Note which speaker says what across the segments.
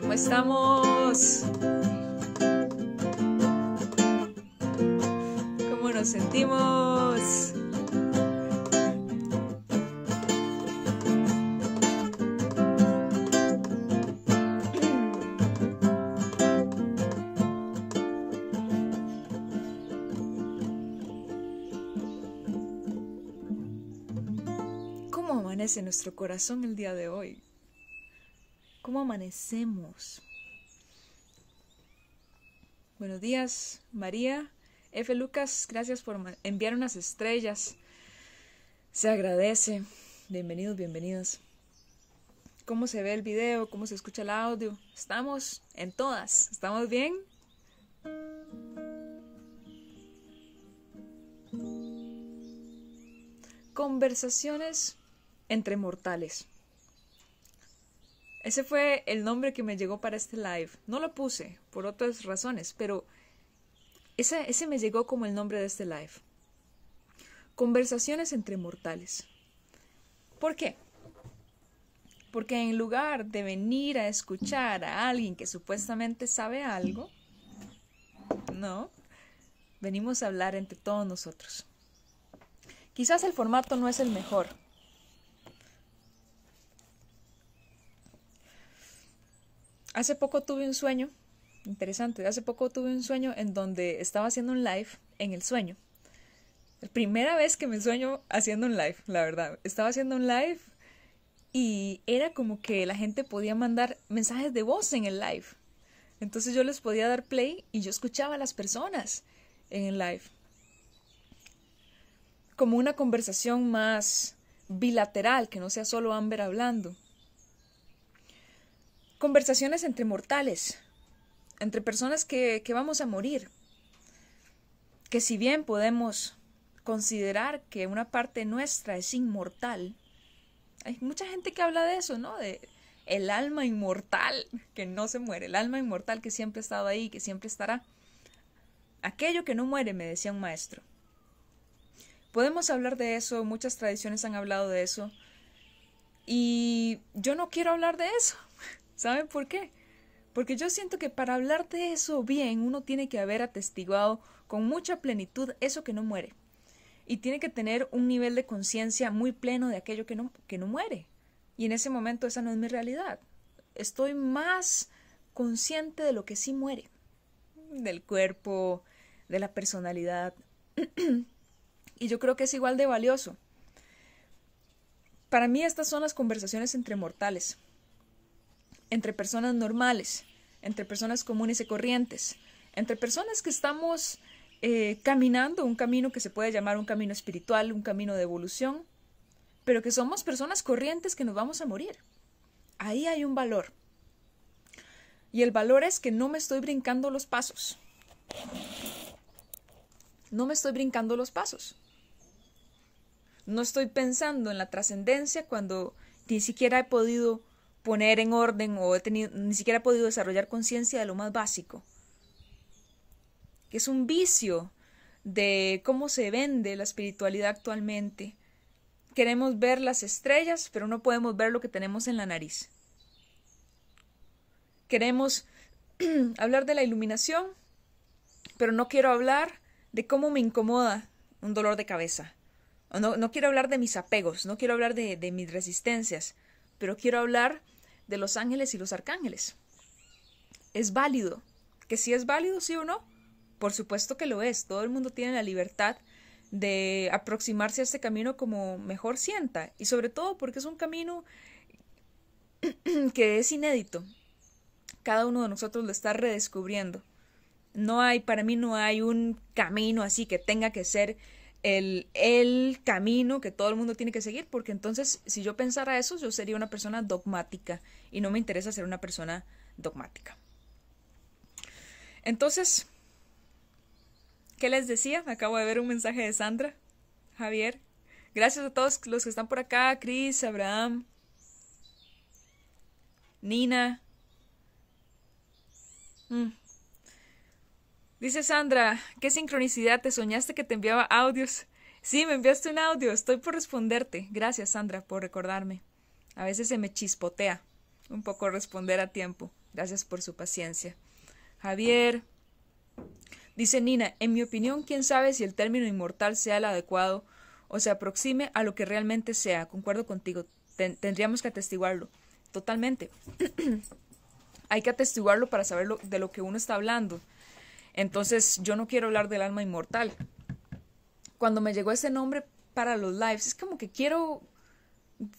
Speaker 1: ¿Cómo estamos? Amanece nuestro corazón el día de hoy? ¿Cómo amanecemos? Buenos días, María. F. Lucas, gracias por enviar unas estrellas. Se agradece. Bienvenidos, bienvenidas. ¿Cómo se ve el video? ¿Cómo se escucha el audio? Estamos en todas. ¿Estamos bien? Conversaciones entre mortales. Ese fue el nombre que me llegó para este live. No lo puse por otras razones, pero ese, me llegó como el nombre de este live. Conversaciones entre mortales. ¿Por qué? Porque en lugar de venir a escuchar a alguien que supuestamente sabe algo, no, venimos a hablar entre todos nosotros. Quizás el formato no es el mejor. Hace poco tuve un sueño, interesante, hace poco tuve un sueño en donde estaba haciendo un live en el sueño. La primera vez que me sueño haciendo un live, la verdad. Estaba haciendo un live y era como que la gente podía mandar mensajes de voz en el live. Entonces yo les podía dar play y yo escuchaba a las personas en el live. Como una conversación más bilateral, que no sea solo Amber hablando. Conversaciones entre mortales, entre personas que, vamos a morir. Que si bien podemos considerar que una parte nuestra es inmortal, hay mucha gente que habla de eso, ¿no? De el alma inmortal que no se muere, el alma inmortal que siempre ha estado ahí, que siempre estará. Aquello que no muere, me decía un maestro. Podemos hablar de eso, muchas tradiciones han hablado de eso, y yo no quiero hablar de eso. ¿Saben por qué? Porque yo siento que para hablar de eso bien, uno tiene que haber atestiguado con mucha plenitud eso que no muere. Y tiene que tener un nivel de conciencia muy pleno de aquello que no, que no muere. Y en ese momento esa no es mi realidad. Estoy más consciente de lo que sí muere. Del cuerpo, de la personalidad. y yo creo que es igual de valioso. Para mí estas son las conversaciones entre mortales, entre personas normales, entre personas comunes y corrientes, entre personas que estamos eh, caminando un camino que se puede llamar un camino espiritual, un camino de evolución, pero que somos personas corrientes que nos vamos a morir. Ahí hay un valor. Y el valor es que no me estoy brincando los pasos. No me estoy brincando los pasos. No estoy pensando en la trascendencia cuando ni siquiera he podido poner en orden o he tenido, ni siquiera he podido desarrollar conciencia de lo más básico. Que es un vicio de cómo se vende la espiritualidad actualmente. Queremos ver las estrellas, pero no podemos ver lo que tenemos en la nariz. Queremos hablar de la iluminación, pero no quiero hablar de cómo me incomoda un dolor de cabeza. No, no quiero hablar de mis apegos, no quiero hablar de, de mis resistencias, pero quiero hablar de los ángeles y los arcángeles. Es válido. ¿Que si es válido, sí o no? Por supuesto que lo es. Todo el mundo tiene la libertad de aproximarse a este camino como mejor sienta. Y sobre todo porque es un camino que es inédito. Cada uno de nosotros lo está redescubriendo. No hay, para mí no hay un camino así que tenga que ser el, camino que todo el mundo tiene que seguir, porque entonces si yo pensara eso, yo sería una persona dogmática y no me interesa ser una persona dogmática. Entonces, ¿qué les decía? Acabo de ver un mensaje de Sandra, Javier. Gracias a todos los que están por acá, Chris, Abraham, Nina. Mm. Dice Sandra, qué sincronicidad, te soñaste que te enviaba audios Sí, me enviaste un audio, estoy por responderte. Gracias, Sandra, por recordarme. A veces se me chispotea un poco responder a tiempo. Gracias por su paciencia. Javier. Dice Nina, en mi opinión, quién sabe si el término inmortal sea el adecuado o se aproxime a lo que realmente sea. Concuerdo contigo. tendríamos que atestiguarlo. Totalmente. Hay que atestiguarlo para saber de lo que uno está hablando. Entonces, yo no quiero hablar del alma inmortal. Cuando me llegó ese nombre para los lives, es como que quiero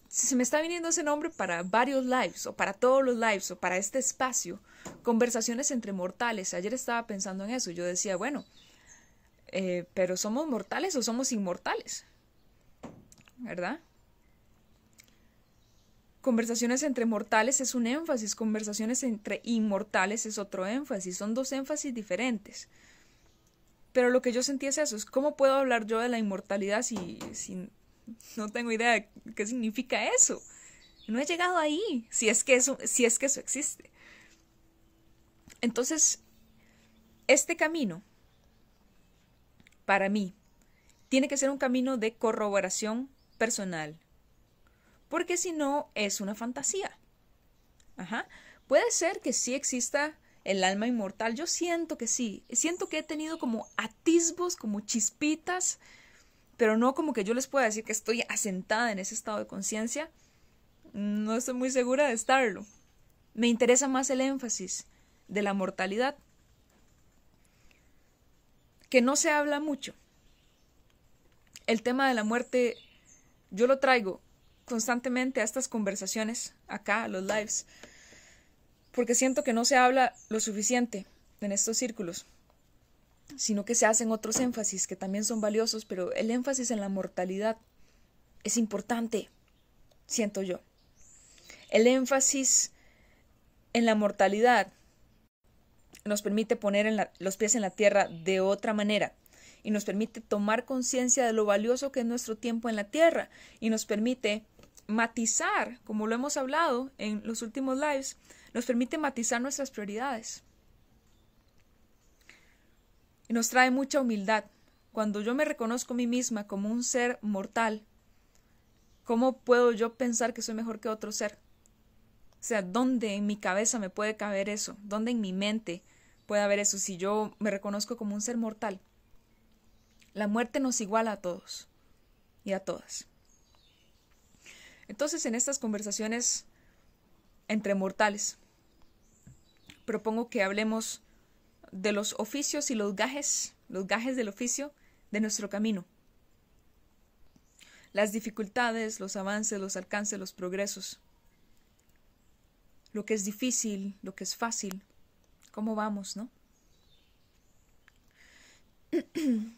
Speaker 1: se me está viniendo ese nombre para varios lives o para todos los lives o para este espacio, conversaciones entre mortales. Ayer estaba pensando en eso, yo decía, bueno, eh, pero ¿somos mortales o somos inmortales? ¿Verdad? Conversaciones entre mortales es un énfasis, conversaciones entre inmortales es otro énfasis, son dos énfasis diferentes. Pero lo que yo sentí es eso, es cómo puedo hablar yo de la inmortalidad si, si no tengo idea de qué significa eso. No he llegado ahí, si es que eso, si es que eso existe. Entonces, este camino, para mí, tiene que ser un camino de corroboración personal, porque si no, es una fantasía. Ajá. Puede ser que sí exista el alma inmortal, yo siento que sí, siento que he tenido como atisbos, como chispitas, pero no como que yo les pueda decir que estoy asentada en ese estado de conciencia. No estoy muy segura de estarlo. Me interesa más el énfasis de la mortalidad, que no se habla mucho. El tema de la muerte yo lo traigo constantemente a estas conversaciones, acá, a los lives, porque siento que no se habla lo suficiente en estos círculos sino que se hacen otros énfasis que también son valiosos, pero el énfasis en la mortalidad es importante, siento yo. El énfasis en la mortalidad nos permite poner los pies en la tierra de otra manera y nos permite tomar conciencia de lo valioso que es nuestro tiempo en la tierra y nos permite matizar, como lo hemos hablado en los últimos lives, nos permite matizar nuestras prioridades y nos trae mucha humildad. Cuando yo me reconozco a mí misma como un ser mortal, ¿cómo puedo yo pensar que soy mejor que otro ser? O sea, ¿dónde en mi cabeza me puede caber eso? ¿Dónde en mi mente puede haber eso si yo me reconozco como un ser mortal? La muerte nos iguala a todos y a todas. Entonces, en estas conversaciones entre mortales, propongo que hablemos de los oficios y los gajes, los gajes del oficio de nuestro camino. Las dificultades, los avances, los alcances, los progresos. Lo que es difícil, lo que es fácil. ¿Cómo vamos, no?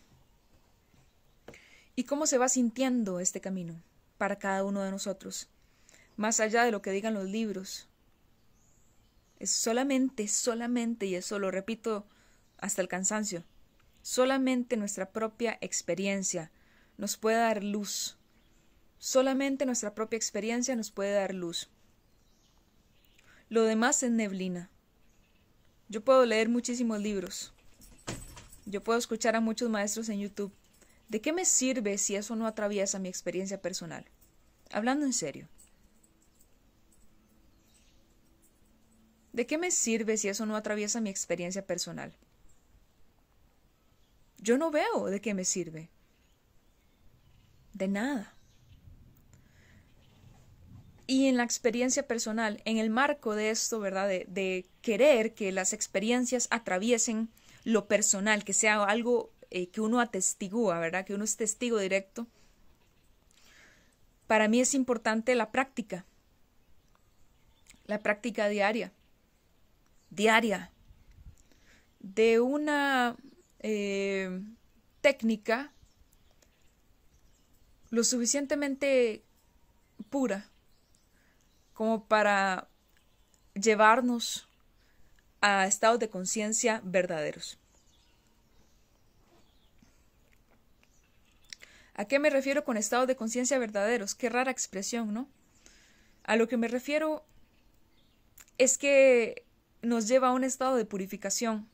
Speaker 1: ¿Y cómo se va sintiendo este camino para cada uno de nosotros? Más allá de lo que digan los libros, es solamente, solamente, y eso lo repito hasta el cansancio, solamente nuestra propia experiencia nos puede dar luz. Solamente nuestra propia experiencia nos puede dar luz. Lo demás es neblina. Yo puedo leer muchísimos libros. Yo puedo escuchar a muchos maestros en YouTube. ¿De qué me sirve si eso no atraviesa mi experiencia personal? Hablando en serio. ¿De qué me sirve si eso no atraviesa mi experiencia personal? Yo no veo de qué me sirve. De nada. Y en la experiencia personal, en el marco de esto, ¿verdad? De, querer que las experiencias atraviesen lo personal, que sea algo eh, que uno atestigúa, ¿verdad? Que uno es testigo directo. Para mí es importante la práctica, la práctica diaria diaria de una eh, técnica lo suficientemente pura como para llevarnos a estados de conciencia verdaderos. ¿A qué me refiero con estados de conciencia verdaderos? Qué rara expresión, ¿no? A lo que me refiero es que nos lleva a un estado de purificación,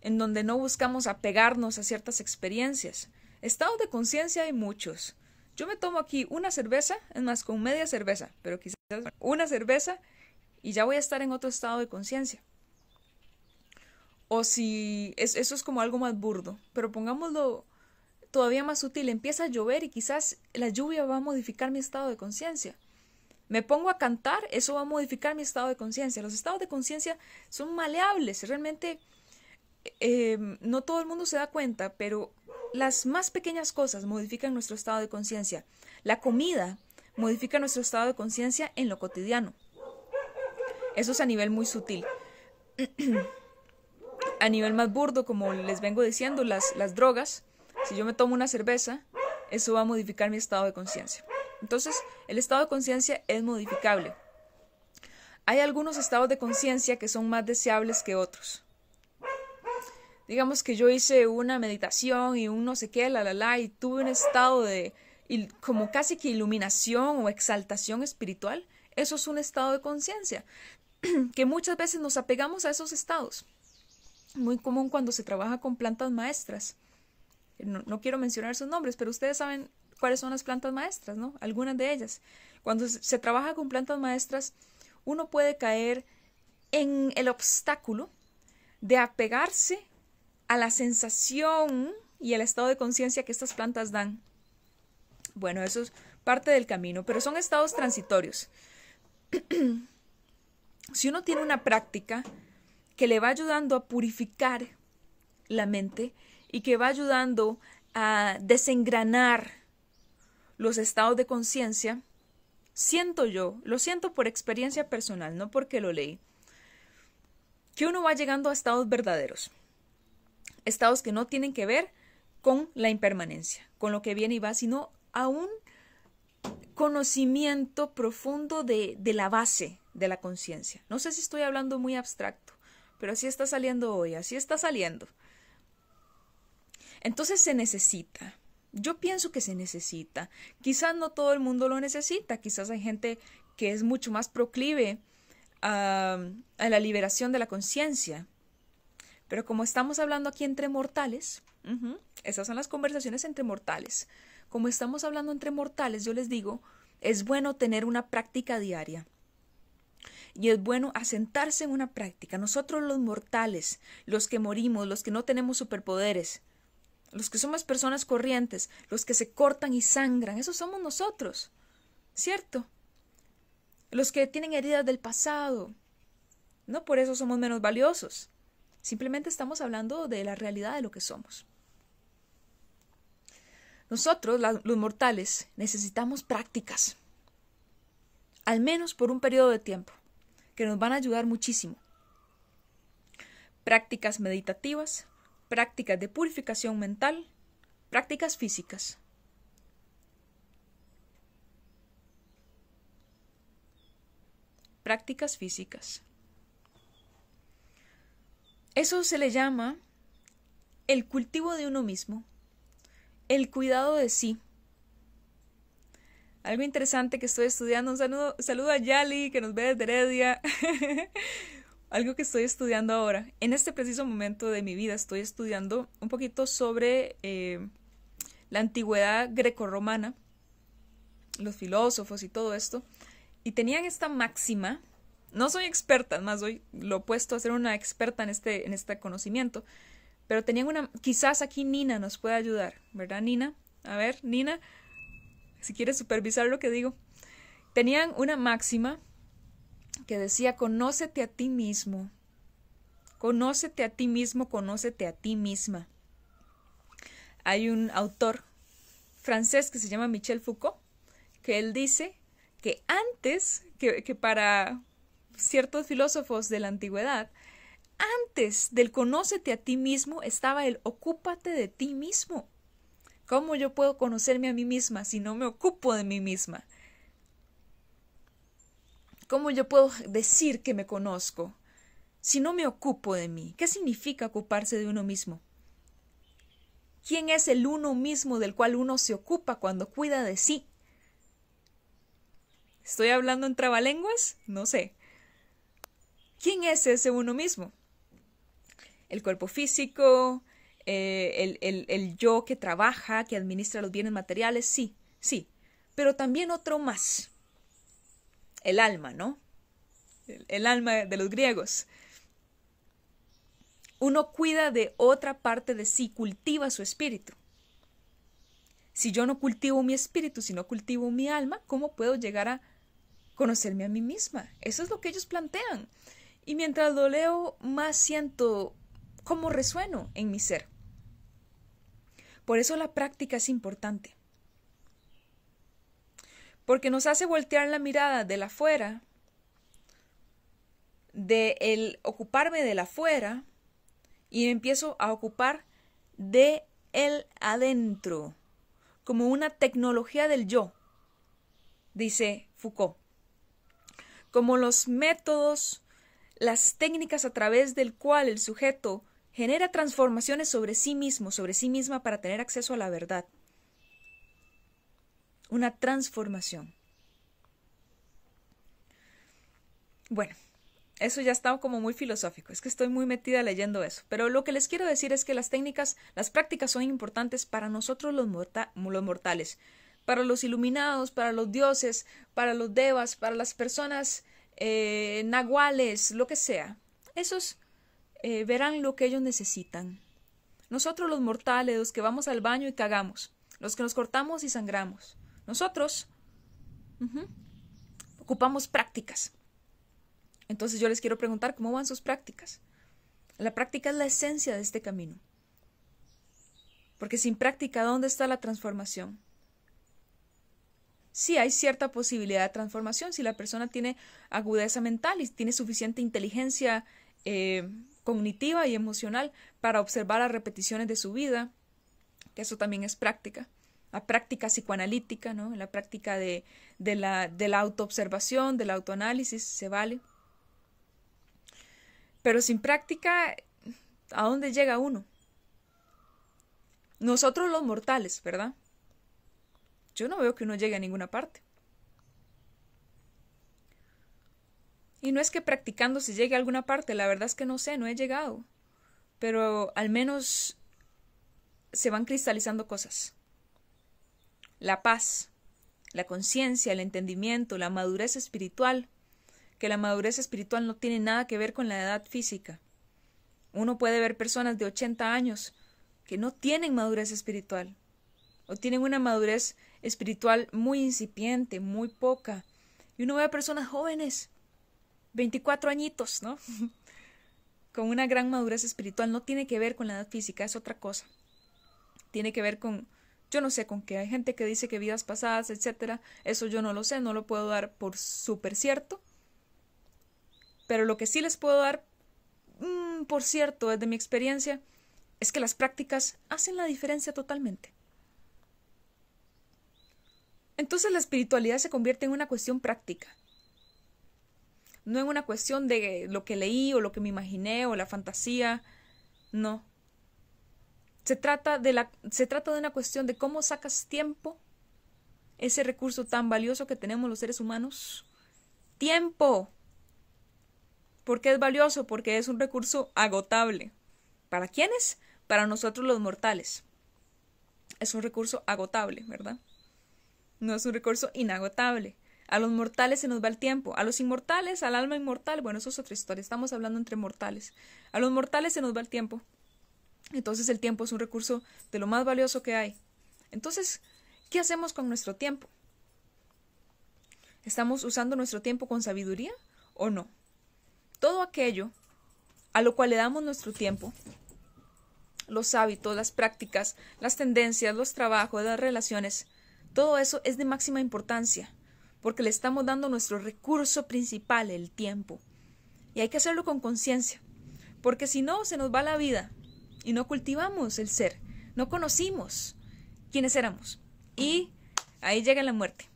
Speaker 1: en donde no buscamos apegarnos a ciertas experiencias, Estados de conciencia hay muchos. Yo me tomo aquí una cerveza, es más, con media cerveza, pero quizás una cerveza y ya voy a estar en otro estado de conciencia. O si eso es como algo más burdo, pero pongámoslo todavía más sutil, empieza a llover y quizás la lluvia va a modificar mi estado de conciencia. Me pongo a cantar, eso va a modificar mi estado de conciencia. Los estados de conciencia son maleables, realmente eh, no todo el mundo se da cuenta, pero las más pequeñas cosas modifican nuestro estado de conciencia. La comida modifica nuestro estado de conciencia en lo cotidiano. Eso es a nivel muy sutil. a nivel más burdo, como les vengo diciendo, las, las drogas, si yo me tomo una cerveza, eso va a modificar mi estado de conciencia. Entonces, el estado de conciencia es modificable. Hay algunos estados de conciencia que son más deseables que otros. Digamos que yo hice una meditación y un no sé qué, la la la, y tuve un estado de como casi que iluminación o exaltación espiritual. Eso es un estado de conciencia que muchas veces nos apegamos a esos estados. Muy común cuando se trabaja con plantas maestras. No, quiero mencionar sus nombres, pero ustedes saben cuáles son las plantas maestras, ¿no? Algunas de ellas. Cuando se trabaja con plantas maestras, uno puede caer en el obstáculo de apegarse a la sensación y el estado de conciencia que estas plantas dan. Bueno, eso es parte del camino, pero son estados transitorios. si uno tiene una práctica que le va ayudando a purificar la mente y que va ayudando a desengranar los estados de conciencia, siento yo, lo siento por experiencia personal, no porque lo leí, que uno va llegando a estados verdaderos, estados que no tienen que ver con la impermanencia, con lo que viene y va, sino a un conocimiento profundo de, de la base de la conciencia. No sé si estoy hablando muy abstracto, pero así está saliendo hoy, así está saliendo. Entonces se necesita. Yo pienso que se necesita. Quizás no todo el mundo lo necesita, quizás hay gente que es mucho más proclive a, la liberación de la conciencia. Pero como estamos hablando aquí entre mortales, esas son las conversaciones entre mortales. Como estamos hablando entre mortales, yo les digo, es bueno tener una práctica diaria. Y es bueno asentarse en una práctica. Nosotros los mortales, los que morimos, los que no tenemos superpoderes, los que somos personas corrientes, los que se cortan y sangran, esos somos nosotros, ¿cierto? Los que tienen heridas del pasado. No por eso somos menos valiosos. Simplemente estamos hablando de la realidad de lo que somos. Nosotros, los mortales, necesitamos prácticas, al menos por un periodo de tiempo, que nos van a ayudar muchísimo. Prácticas meditativas, prácticas de purificación mental, prácticas físicas. Prácticas físicas. Eso se le llama el cultivo de uno mismo, el cuidado de sí. Algo interesante que estoy estudiando, un saludo, saludo a Yali que nos ve desde Heredia. algo que estoy estudiando ahora. En este preciso momento de mi vida estoy estudiando un poquito sobre eh, la antigüedad grecorromana, los filósofos y todo esto. Y tenían esta máxima, no soy experta, más hoy lo opuesto a ser una experta en este, en este conocimiento, pero tenían una, quizás aquí Nina nos puede ayudar, ¿verdad Nina? A ver, Nina, si quieres supervisar lo que digo. Tenían una máxima que decía, conócete a ti mismo, conócete a ti mismo, conócete a ti misma. Hay un autor francés que se llama Michel Foucault, que él dice que antes, que, que para ciertos filósofos de la antigüedad, antes del conócete a ti mismo estaba el ocúpate de ti mismo. ¿Cómo yo puedo conocerme a mí misma si no me ocupo de mí misma? ¿Cómo yo puedo decir que me conozco si no me ocupo de mí? ¿Qué significa ocuparse de uno mismo? ¿Quién es el uno mismo del cual uno se ocupa cuando cuida de sí? ¿Estoy hablando en trabalenguas? No sé. ¿Quién es ese uno mismo? El cuerpo físico, eh, el, el yo que trabaja, que administra los bienes materiales, sí, sí, pero también otro más, el alma, ¿no? El, alma de los griegos. Uno cuida de otra parte de sí, cultiva su espíritu. Si yo no cultivo mi espíritu, si no cultivo mi alma, ¿cómo puedo llegar a conocerme a mí misma? Eso es lo que ellos plantean. Y mientras lo leo, más siento cómo resueno en mi ser. Por eso la práctica es importante. Porque nos hace voltear la mirada de la afuera, de el ocuparme de la afuera, y empiezo a ocupar de el adentro, como una tecnología del yo, dice Foucault. Como los métodos, las técnicas a través del cual el sujeto genera transformaciones sobre sí mismo, sobre sí misma para tener acceso a la verdad. Una transformación. Bueno, eso ya está como muy filosófico, es que estoy muy metida leyendo eso. Pero lo que les quiero decir es que las técnicas, las prácticas son importantes para nosotros los, los mortales, para los iluminados, para los dioses, para los devas, para las personas eh, nahuales, lo que sea. Esos eh, verán lo que ellos necesitan. Nosotros los mortales, los que vamos al baño y cagamos, los que nos cortamos y sangramos, nosotros ocupamos prácticas. Entonces yo les quiero preguntar cómo van sus prácticas. La práctica es la esencia de este camino. Porque sin práctica, ¿dónde está la transformación? Sí hay cierta posibilidad de transformación si la persona tiene agudeza mental y tiene suficiente inteligencia eh, cognitiva y emocional para observar las repeticiones de su vida, que eso también es práctica, la práctica psicoanalítica, ¿no? la práctica de, de, la, de la autoobservación, del autoanálisis, se vale. Pero sin práctica, ¿a dónde llega uno? Nosotros los mortales, ¿verdad? Yo no veo que uno llegue a ninguna parte. Y no es que practicando se llegue a alguna parte, la verdad es que no sé, no he llegado. Pero al menos se van cristalizando cosas. La paz, la conciencia, el entendimiento, la madurez espiritual, que la madurez espiritual no tiene nada que ver con la edad física. Uno puede ver personas de 80 años que no tienen madurez espiritual, o tienen una madurez espiritual muy incipiente, muy poca. Y uno ve a personas jóvenes 24 añitos, ¿no? con una gran madurez espiritual. No tiene que ver con la edad física, es otra cosa. Tiene que ver con, yo no sé con qué. Hay gente que dice que vidas pasadas, etcétera. Eso yo no lo sé, no lo puedo dar por súper cierto. Pero lo que sí les puedo dar mm, por cierto, desde mi experiencia, es que las prácticas hacen la diferencia totalmente. Entonces la espiritualidad se convierte en una cuestión práctica no en una cuestión de lo que leí o lo que me imaginé o la fantasía, no. Se trata de, la, se trata de una cuestión de cómo sacas tiempo, ese recurso tan valioso que tenemos los seres humanos. Tiempo. ¿Por qué es valioso? Porque es un recurso agotable. ¿Para quiénes? Para nosotros los mortales. Es un recurso agotable, ¿verdad? No es un recurso inagotable. A los mortales se nos va el tiempo, a los inmortales, al alma inmortal, bueno, eso es otra historia, estamos hablando entre mortales. A los mortales se nos va el tiempo. Entonces el tiempo es un recurso de lo más valioso que hay. Entonces, ¿qué hacemos con nuestro tiempo? ¿Estamos usando nuestro tiempo con sabiduría o no? Todo aquello a lo cual le damos nuestro tiempo, los hábitos, las prácticas, las tendencias, los trabajos, las relaciones, todo eso es de máxima importancia porque le estamos dando nuestro recurso principal, el tiempo. Y hay que hacerlo con conciencia, porque si no, se nos va la vida y no cultivamos el ser, no conocimos quiénes éramos. Y ahí llega la muerte.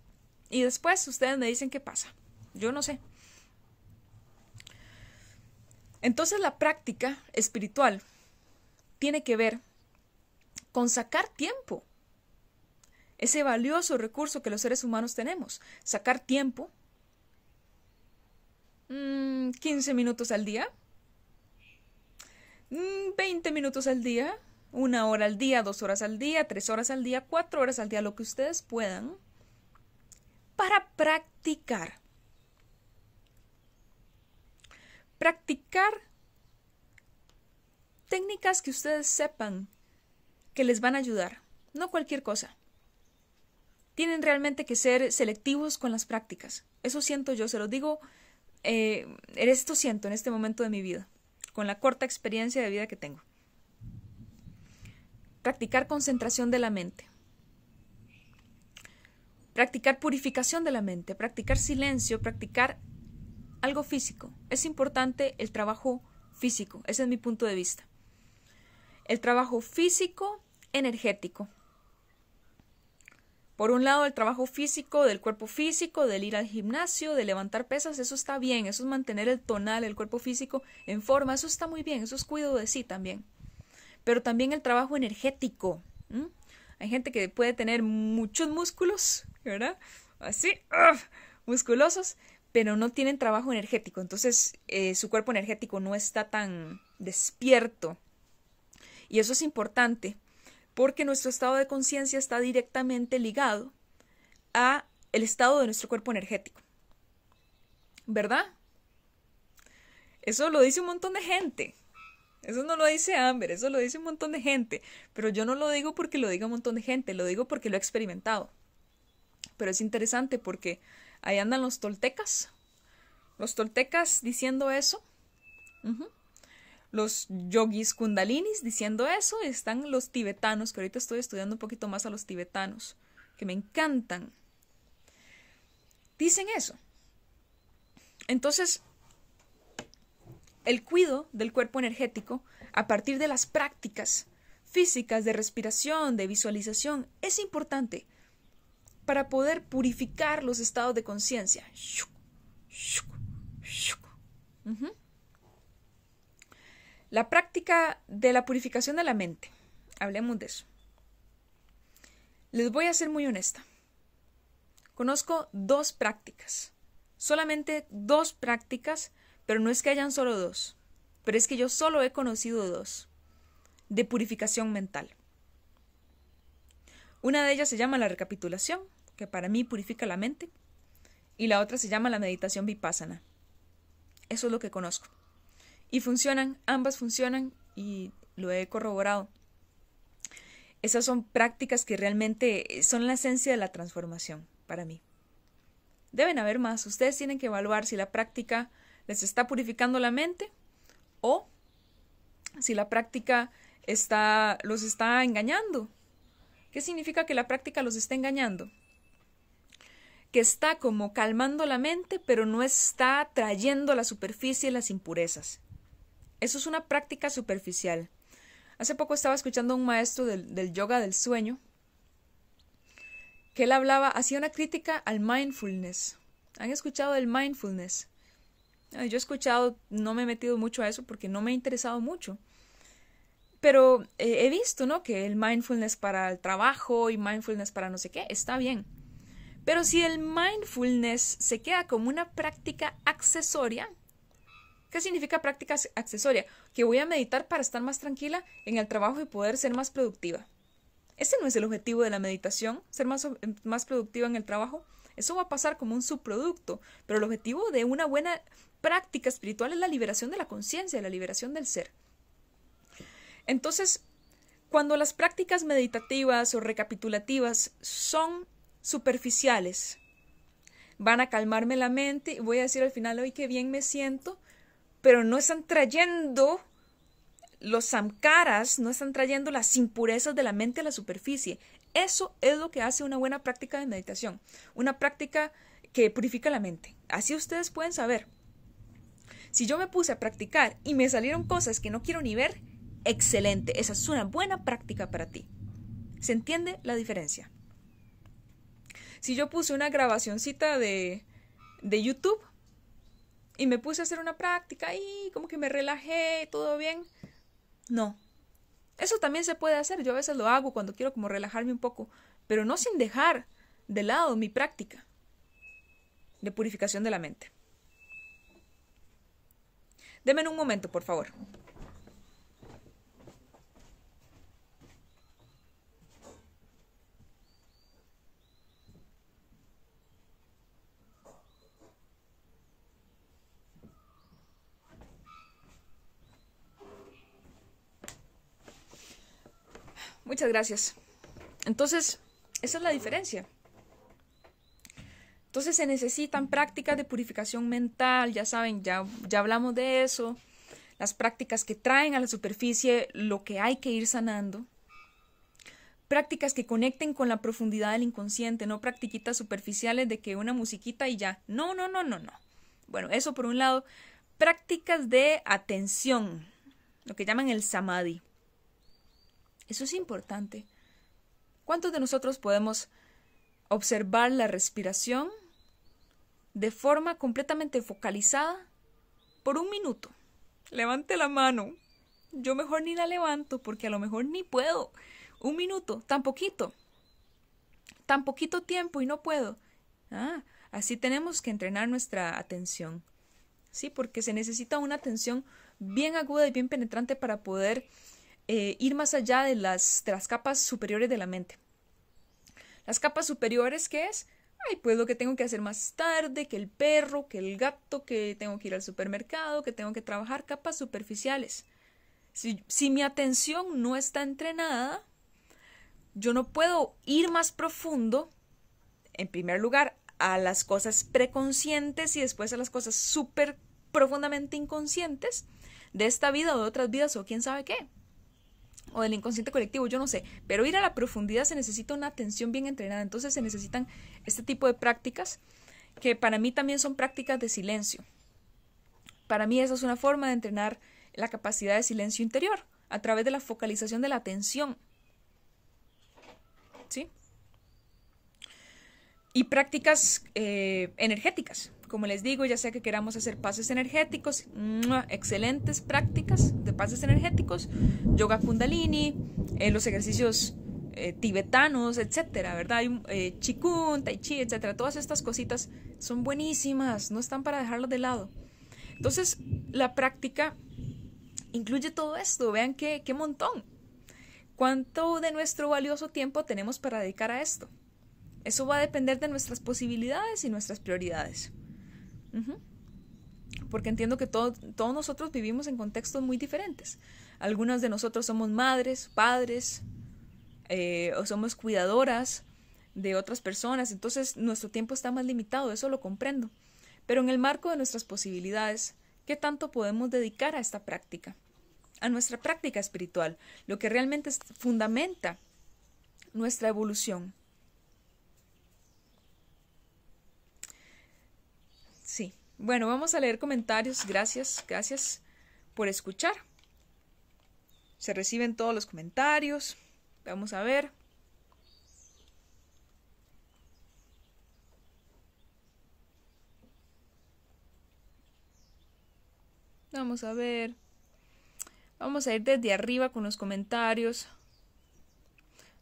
Speaker 1: Y después ustedes me dicen qué pasa. Yo no sé. Entonces la práctica espiritual tiene que ver con sacar tiempo ese valioso recurso que los seres humanos tenemos, sacar tiempo, 15 mm, minutos al día, 20 mm, minutos al día, una hora al día, dos horas al día, tres horas al día, cuatro horas al día, lo que ustedes puedan, para practicar. Practicar técnicas que ustedes sepan que les van a ayudar, no cualquier cosa. Tienen realmente que ser selectivos con las prácticas. Eso siento yo, se lo digo, eh, esto siento en este momento de mi vida, con la corta experiencia de vida que tengo. Practicar concentración de la mente. Practicar purificación de la mente, practicar silencio, practicar algo físico. Es importante el trabajo físico, ese es mi punto de vista. El trabajo físico energético. Por un lado, el trabajo físico, del cuerpo físico, del ir al gimnasio, de levantar pesas, eso está bien, eso es mantener el tonal, el cuerpo físico en forma, eso está muy bien, eso es cuidado de sí también pero también el trabajo energético. Hay gente que puede tener muchos músculos, ¿verdad? Así, musculosos, pero no tienen trabajo energético. Entonces, eh, su cuerpo energético no está tan despierto. Y eso es importante, porque nuestro estado de conciencia está directamente ligado a el estado de nuestro cuerpo energético. ¿Verdad? Eso lo dice un montón de gente. Eso no lo dice Amber, eso lo dice un montón de gente. Pero yo no lo digo porque lo diga un montón de gente, lo digo porque lo he experimentado. Pero es interesante porque ahí andan los toltecas. Los toltecas diciendo eso. Los yogis kundalinis diciendo eso. Están los tibetanos, que ahorita estoy estudiando un poquito más a los tibetanos, que me encantan. Dicen eso. Entonces, el cuido del cuerpo energético a partir de las prácticas físicas de respiración, de visualización, es importante para poder purificar los estados de conciencia. La práctica de la purificación de la mente. Hablemos de eso. Les voy a ser muy honesta. Conozco dos prácticas, solamente dos prácticas pero no es que hayan solo dos, pero es que yo solo he conocido dos, de purificación mental. Una de ellas se llama la recapitulación, que para mí purifica la mente, y la otra se llama la meditación vipassana. Eso es lo que conozco. Y funcionan, ambas funcionan y lo he corroborado. Esas son prácticas que realmente son la esencia de la transformación para mí. Deben haber más. Ustedes tienen que evaluar si la práctica les está purificando la mente o si la práctica está, los está engañando. ¿Qué significa que la práctica los está engañando? Que está como calmando la mente, pero no está trayendo a la superficie las impurezas. Eso es una práctica superficial. Hace poco estaba escuchando a un maestro del, yoga del sueño que él hablaba, hacía una crítica al mindfulness. ¿Han escuchado del mindfulness? Yo he escuchado, no me he metido mucho a eso porque no me ha interesado mucho. Pero eh, he visto, ¿no? Que el mindfulness para el trabajo y mindfulness para no sé qué, está bien. Pero si el mindfulness se queda como una práctica accesoria, ¿qué significa práctica accesoria? Que voy a meditar para estar más tranquila en el trabajo y poder ser más productiva. Ese no es el objetivo de la meditación, ser más, más productiva en el trabajo. Eso va a pasar como un subproducto, pero el objetivo de una buena práctica espiritual es la liberación de la conciencia, la liberación del ser. Entonces, cuando las prácticas meditativas o recapitulativas son superficiales, van a calmarme la mente y voy a decir al final, hoy qué bien me siento, pero no están trayendo los samkaras, no están trayendo las impurezas de la mente a la superficie. Eso es lo que hace una buena práctica de meditación, una práctica que purifica la mente. Así ustedes pueden saber. Si yo me puse a practicar y me salieron cosas que no quiero ni ver, excelente, esa es una buena práctica para ti. ¿Se entiende la diferencia? Si yo puse una grabacioncita de, de YouTube y me puse a hacer una práctica y como que me relajé, todo bien, no, eso también se puede hacer, yo a veces lo hago cuando quiero como relajarme un poco, pero no sin dejar de lado mi práctica de purificación de la mente. Deme un momento, por favor. Muchas gracias. Entonces, esa es la diferencia. Entonces se necesitan prácticas de purificación mental, ya saben, ya, ya hablamos de eso, las prácticas que traen a la superficie lo que hay que ir sanando, prácticas que conecten con la profundidad del inconsciente, no practiquitas superficiales de que una musiquita y ya. No, no, no, no, no. Bueno, eso por un lado. Prácticas de atención, lo que llaman el samadhi. Eso es importante. ¿Cuántos de nosotros podemos observar la respiración de forma completamente focalizada por un minuto? Levante la mano. Yo mejor ni la levanto porque a lo mejor ni puedo. Un minuto, tan poquito. Tan poquito tiempo y no puedo. Ah, así tenemos que entrenar nuestra atención. Sí, porque se necesita una atención bien aguda y bien penetrante para poder eh, ir más allá de las, de las capas superiores de la mente. Las capas superiores, ¿qué es? Ay, pues lo que tengo que hacer más tarde, que el perro, que el gato, que tengo que ir al supermercado, que tengo que trabajar, capas superficiales. Si, si mi atención no está entrenada, yo no puedo ir más profundo, en primer lugar, a las cosas preconscientes y después a las cosas súper profundamente inconscientes de esta vida o de otras vidas o quién sabe qué. O del inconsciente colectivo, yo no sé. Pero ir a la profundidad se necesita una atención bien entrenada. Entonces se necesitan este tipo de prácticas que para mí también son prácticas de silencio. Para mí esa es una forma de entrenar la capacidad de silencio interior a través de la focalización de la atención ¿sí? Y prácticas eh, energéticas. Como les digo, ya sea que queramos hacer pases energéticos, excelentes prácticas de pases energéticos, yoga kundalini, eh, los ejercicios eh, tibetanos, etcétera, ¿verdad? Hay chikun, tai chi, etcétera. Todas estas cositas son buenísimas, no están para dejarlas de lado. Entonces, la práctica incluye todo esto. Vean qué, qué montón. ¿Cuánto de nuestro valioso tiempo tenemos para dedicar a esto? Eso va a depender de nuestras posibilidades y nuestras prioridades. Porque entiendo que todos nosotros vivimos en contextos muy diferentes. Algunas de nosotros somos madres, padres, eh, o somos cuidadoras de otras personas, entonces nuestro tiempo está más limitado, eso lo comprendo. Pero en el marco de nuestras posibilidades, ¿qué tanto podemos dedicar a esta práctica? a nuestra práctica espiritual, lo que realmente fundamenta nuestra evolución. Sí, bueno, vamos a leer comentarios. Gracias, gracias por escuchar. Se reciben todos los comentarios. Vamos a ver. Vamos a ver. Vamos a ir desde arriba con los comentarios.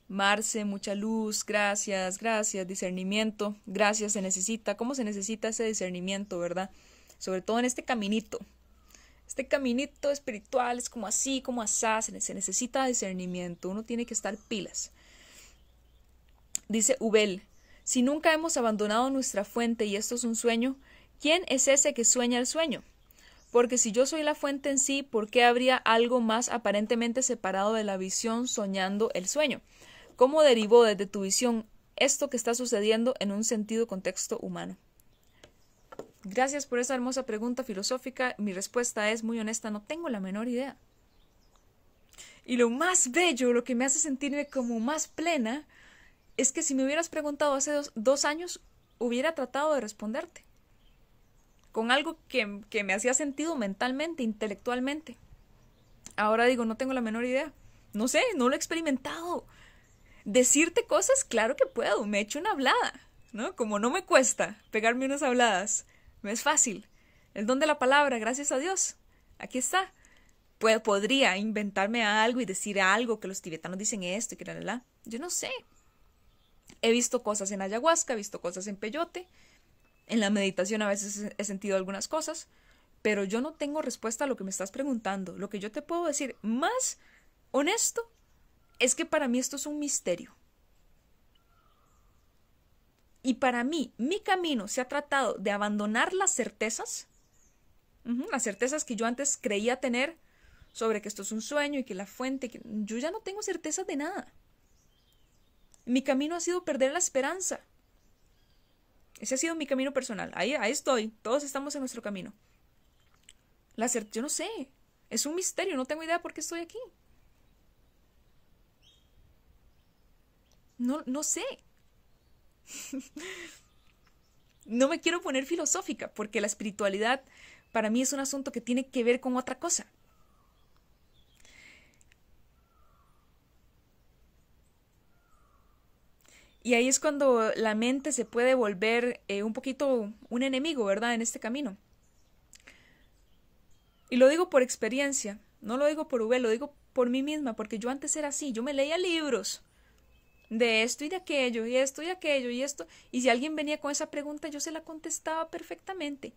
Speaker 1: Marce, mucha luz, gracias, gracias, discernimiento, gracias, se necesita. ¿Cómo se necesita ese discernimiento, verdad? Sobre todo en este caminito. Este caminito espiritual es como así, como asá, se necesita discernimiento, uno tiene que estar pilas. Dice Ubel, si nunca hemos abandonado nuestra fuente y esto es un sueño, ¿quién es ese que sueña el sueño? Porque si yo soy la fuente en sí, ¿por qué habría algo más aparentemente separado de la visión soñando el sueño? ¿Cómo derivó desde tu visión esto que está sucediendo en un sentido contexto humano? Gracias por esa hermosa pregunta filosófica. Mi respuesta es muy honesta, no tengo la menor idea. Y lo más bello, lo que me hace sentirme como más plena, es que si me hubieras preguntado hace dos, años, hubiera tratado de responderte con algo que, que me hacía sentido mentalmente, intelectualmente. Ahora digo, no tengo la menor idea. No sé, no lo he experimentado. Decirte cosas, claro que puedo, me he hecho una hablada, ¿no? Como no me cuesta pegarme unas habladas, me es fácil. El don de la palabra, gracias a Dios. Aquí está. Pues podría inventarme algo y decir algo que los tibetanos dicen esto y que la, la, la. Yo no sé. He visto cosas en ayahuasca, he visto cosas en peyote, en la meditación a veces he sentido algunas cosas, pero yo no tengo respuesta a lo que me estás preguntando. Lo que yo te puedo decir más honesto es que para mí esto es un misterio. Y para mí, mi camino se ha tratado de abandonar las certezas, las certezas que yo antes creía tener sobre que esto es un sueño y que la fuente, que yo ya no tengo certezas de nada. Mi camino ha sido perder la esperanza. Ese ha sido mi camino personal. Ahí, ahí estoy. Todos estamos en nuestro camino. La yo no sé. Es un misterio. No tengo idea por qué estoy aquí. No, no sé. no me quiero poner filosófica porque la espiritualidad para mí es un asunto que tiene que ver con otra cosa. Y ahí es cuando la mente se puede volver eh, un poquito un enemigo, ¿verdad? En este camino. Y lo digo por experiencia, no lo digo por V, lo digo por mí misma, porque yo antes era así, yo me leía libros de esto y de aquello, y esto y aquello, y esto, y si alguien venía con esa pregunta, yo se la contestaba perfectamente.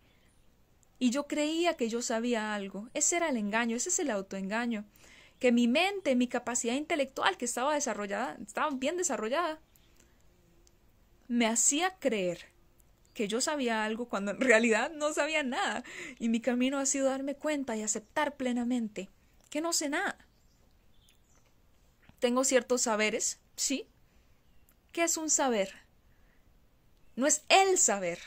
Speaker 1: Y yo creía que yo sabía algo. Ese era el engaño, ese es el autoengaño. Que mi mente, mi capacidad intelectual, que estaba desarrollada, estaba bien desarrollada, me hacía creer que yo sabía algo cuando en realidad no sabía nada. Y mi camino ha sido darme cuenta y aceptar plenamente que no sé nada. Tengo ciertos saberes, sí. ¿Qué es un saber? No es el saber.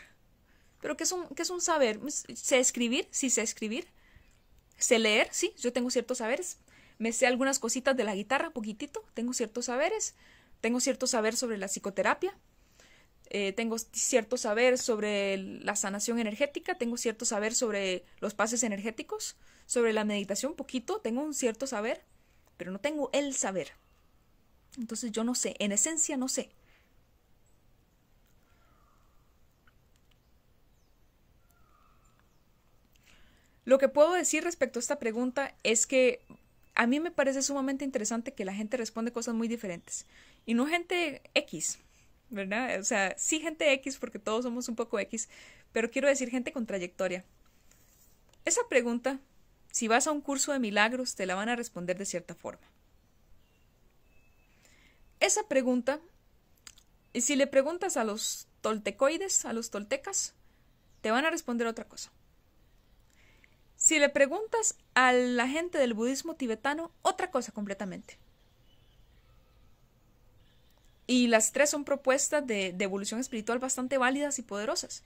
Speaker 1: Pero ¿qué es un, qué es un saber? ¿Sé escribir? Sí, sé escribir. ¿Sé leer? Sí, yo tengo ciertos saberes. Me sé algunas cositas de la guitarra, poquitito. Tengo ciertos saberes. Tengo cierto saber sobre la psicoterapia. Eh, tengo cierto saber sobre la sanación energética, tengo cierto saber sobre los pases energéticos, sobre la meditación, poquito, tengo un cierto saber, pero no tengo el saber. Entonces yo no sé, en esencia no sé. Lo que puedo decir respecto a esta pregunta es que a mí me parece sumamente interesante que la gente responde cosas muy diferentes. Y no gente X, ¿verdad? O sea, sí gente X porque todos somos un poco X, pero quiero decir gente con trayectoria. Esa pregunta, si vas a un curso de milagros, te la van a responder de cierta forma. Esa pregunta, y si le preguntas a los toltecoides, a los toltecas, te van a responder otra cosa. Si le preguntas a la gente del budismo tibetano, otra cosa completamente. Y las tres son propuestas de, evolución espiritual bastante válidas y poderosas.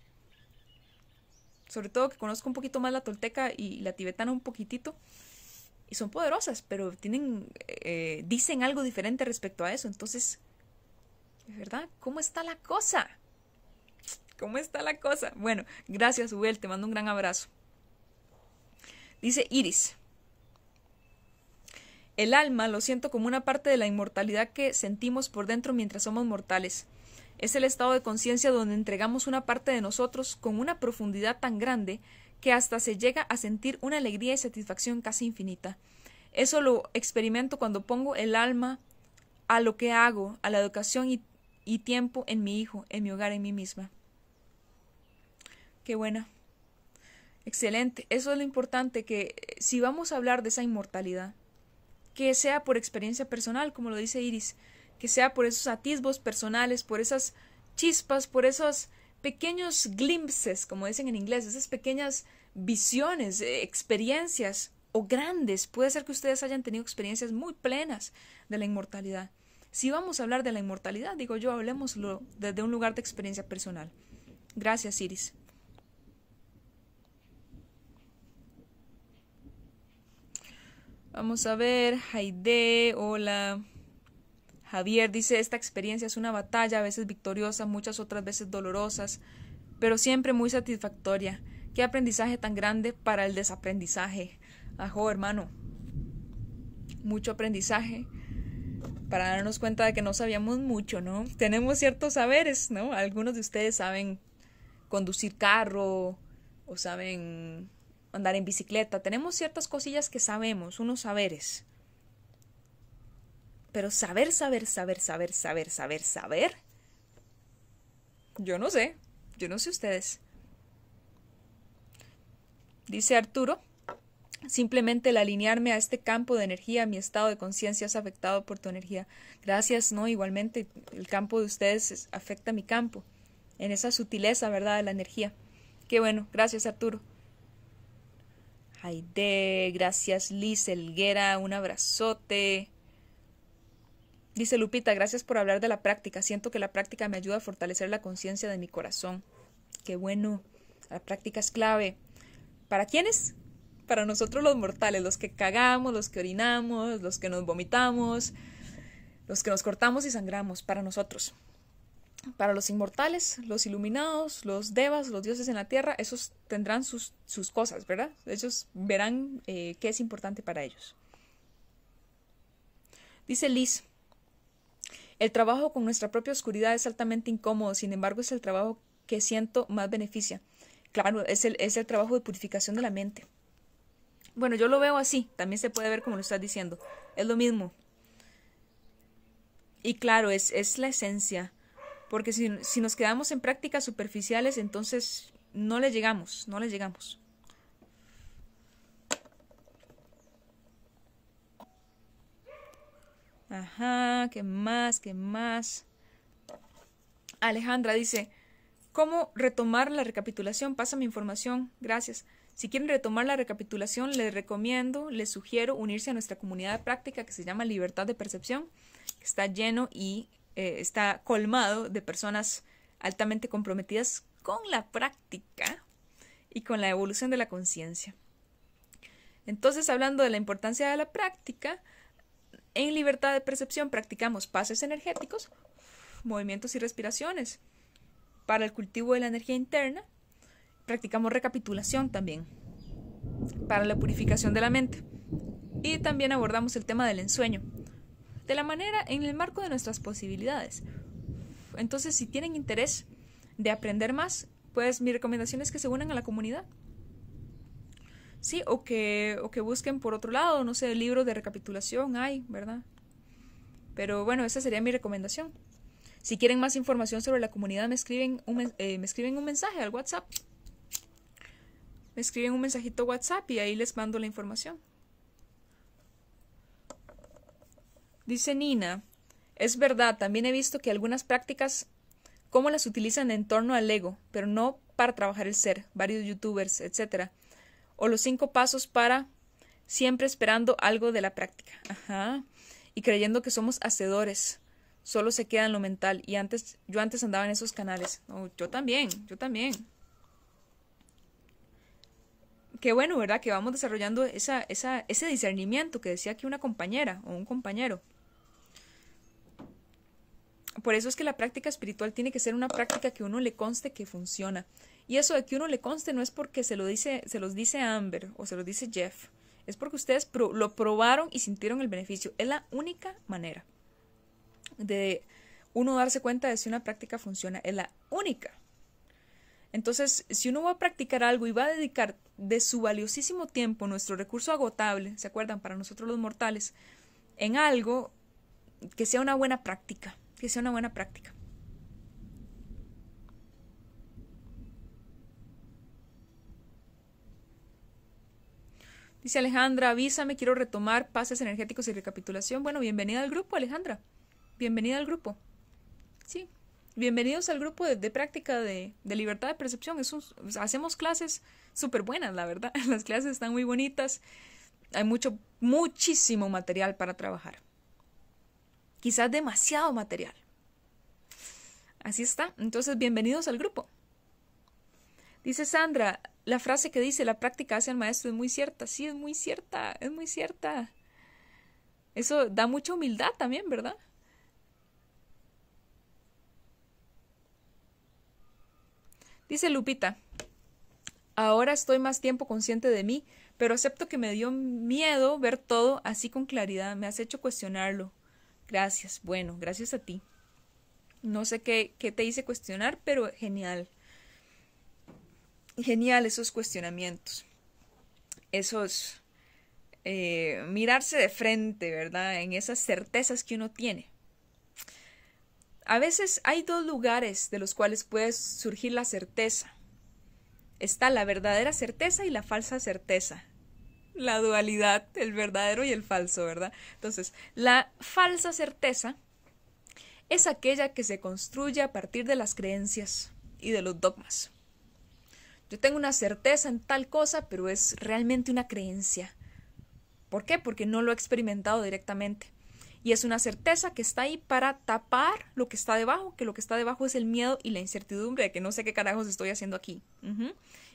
Speaker 1: Sobre todo que conozco un poquito más la tolteca y la tibetana un poquitito. Y son poderosas, pero tienen, eh, dicen algo diferente respecto a eso. Entonces, ¿verdad? ¿Cómo está la cosa? ¿Cómo está la cosa? Bueno, gracias, Ubel, te mando un gran abrazo. Dice Iris. El alma lo siento como una parte de la inmortalidad que sentimos por dentro mientras somos mortales. Es el estado de conciencia donde entregamos una parte de nosotros con una profundidad tan grande que hasta se llega a sentir una alegría y satisfacción casi infinita. Eso lo experimento cuando pongo el alma a lo que hago, a la educación y, tiempo en mi hijo, en mi hogar, en mí misma. Qué buena. Excelente. Eso es lo importante, que si vamos a hablar de esa inmortalidad, que sea por experiencia personal, como lo dice Iris, que sea por esos atisbos personales, por esas chispas, por esos pequeños glimpses, como dicen en inglés, esas pequeñas visiones, eh, experiencias o grandes. Puede ser que ustedes hayan tenido experiencias muy plenas de la inmortalidad. Si vamos a hablar de la inmortalidad, digo yo, hablemoslo desde un lugar de experiencia personal. Gracias, Iris. Vamos a ver, Haide, hola. Javier dice, esta experiencia es una batalla, a veces victoriosa, muchas otras veces dolorosas, pero siempre muy satisfactoria. Qué aprendizaje tan grande para el desaprendizaje. Ajo, hermano. Mucho aprendizaje para darnos cuenta de que no sabíamos mucho, ¿no? Tenemos ciertos saberes, ¿no? Algunos de ustedes saben conducir carro o saben andar en bicicleta. Tenemos ciertas cosillas que sabemos, unos saberes. Pero saber, saber, saber, saber, saber, saber, saber. Yo no sé. Yo no sé ustedes. Dice Arturo, simplemente el alinearme a este campo de energía, mi estado de conciencia es afectado por tu energía. Gracias, ¿no? Igualmente, el campo de ustedes afecta mi campo, en esa sutileza, ¿verdad?, de la energía. Qué bueno, gracias, Arturo. Aide, gracias Liz Elguera, un abrazote. Dice Lupita, gracias por hablar de la práctica. Siento que la práctica me ayuda a fortalecer la conciencia de mi corazón. Qué bueno. La práctica es clave. ¿Para quiénes? Para nosotros los mortales, los que cagamos, los que orinamos, los que nos vomitamos, los que nos cortamos y sangramos, para nosotros. Para los inmortales, los iluminados, los devas, los dioses en la tierra, esos tendrán sus, sus cosas, ¿verdad? Ellos verán eh, qué es importante para ellos. Dice Liz, el trabajo con nuestra propia oscuridad es altamente incómodo, sin embargo es el trabajo que siento más beneficia. Claro, es el, es el trabajo de purificación de la mente. Bueno, yo lo veo así, también se puede ver como lo estás diciendo. Es lo mismo. Y claro, es, es la esencia. Porque si, si nos quedamos en prácticas superficiales, entonces no le llegamos, no le llegamos. Ajá, ¿qué más? ¿Qué más? Alejandra dice, ¿cómo retomar la recapitulación? Pasa mi información, gracias. Si quieren retomar la recapitulación, les recomiendo, les sugiero unirse a nuestra comunidad de práctica que se llama Libertad de Percepción, está lleno y eh, está colmado de personas altamente comprometidas con la práctica y con la evolución de la conciencia. Entonces, hablando de la importancia de la práctica, en libertad de percepción practicamos pases energéticos, movimientos y respiraciones. Para el cultivo de la energía interna, practicamos recapitulación también. Para la purificación de la mente. Y también abordamos el tema del ensueño. De la manera en el marco de nuestras posibilidades. Entonces, si tienen interés de aprender más, pues mi recomendación es que se unan a la comunidad. Sí, o que, o que busquen por otro lado, no sé, libros de recapitulación hay, ¿verdad? Pero bueno, esa sería mi recomendación. Si quieren más información sobre la comunidad, me escriben un, eh, me escriben un mensaje al WhatsApp. Me escriben un mensajito WhatsApp y ahí les mando la información. Dice Nina, es verdad, también he visto que algunas prácticas, cómo las utilizan en torno al ego, pero no para trabajar el ser, varios youtubers, etcétera o los cinco pasos para siempre esperando algo de la práctica. Ajá. Y creyendo que somos hacedores. Solo se queda en lo mental. Y antes, yo antes andaba en esos canales. yo también, yo también. Qué bueno, ¿verdad? Que vamos desarrollando esa, esa, ese discernimiento que decía aquí una compañera o un compañero. Por eso es que la práctica espiritual tiene que ser una práctica que uno le conste que funciona. Y eso de que uno le conste no es porque se lo dice, se los dice Amber o se los dice Jeff. Es porque ustedes lo probaron y sintieron el beneficio. Es la única manera de uno darse cuenta de si una práctica funciona. Es la única. Entonces, si uno va a practicar algo y va a dedicar de su valiosísimo tiempo, nuestro recurso agotable, ¿se acuerdan? Para nosotros los mortales, en algo que sea una buena práctica, que sea una buena práctica. Dice Alejandra, avísame, quiero retomar pases energéticos y recapitulación. Bueno, bienvenida al grupo, Alejandra. Bienvenida al grupo. Sí, bienvenidos al grupo de, práctica de, libertad de percepción. hacemos clases súper buenas, la verdad. Las clases están muy bonitas. Hay mucho, muchísimo material para trabajar. Quizás demasiado material. Así está. Entonces, bienvenidos al grupo. Dice Sandra, la frase que dice la práctica hace al maestro es muy cierta. Sí, es muy cierta, es muy cierta. Eso da mucha humildad también, ¿verdad? Dice Lupita, ahora estoy más tiempo consciente de mí, pero acepto que me dio miedo ver todo así con claridad. Me has hecho cuestionarlo. Gracias. Bueno, gracias a ti. No sé qué, qué te hice cuestionar, pero genial genial esos cuestionamientos, esos eh, mirarse de frente, ¿verdad? En esas certezas que uno tiene. A veces hay dos lugares de los cuales puede surgir la certeza. Está la verdadera certeza y la falsa certeza. La dualidad, el verdadero y el falso, ¿verdad? Entonces, la falsa certeza es aquella que se construye a partir de las creencias y de los dogmas. Yo tengo una certeza en tal cosa, pero es realmente una creencia. ¿Por qué? Porque no lo he experimentado directamente. Y es una certeza que está ahí para tapar lo que está debajo, que lo que está debajo es el miedo y la incertidumbre de que no sé qué carajos estoy haciendo aquí.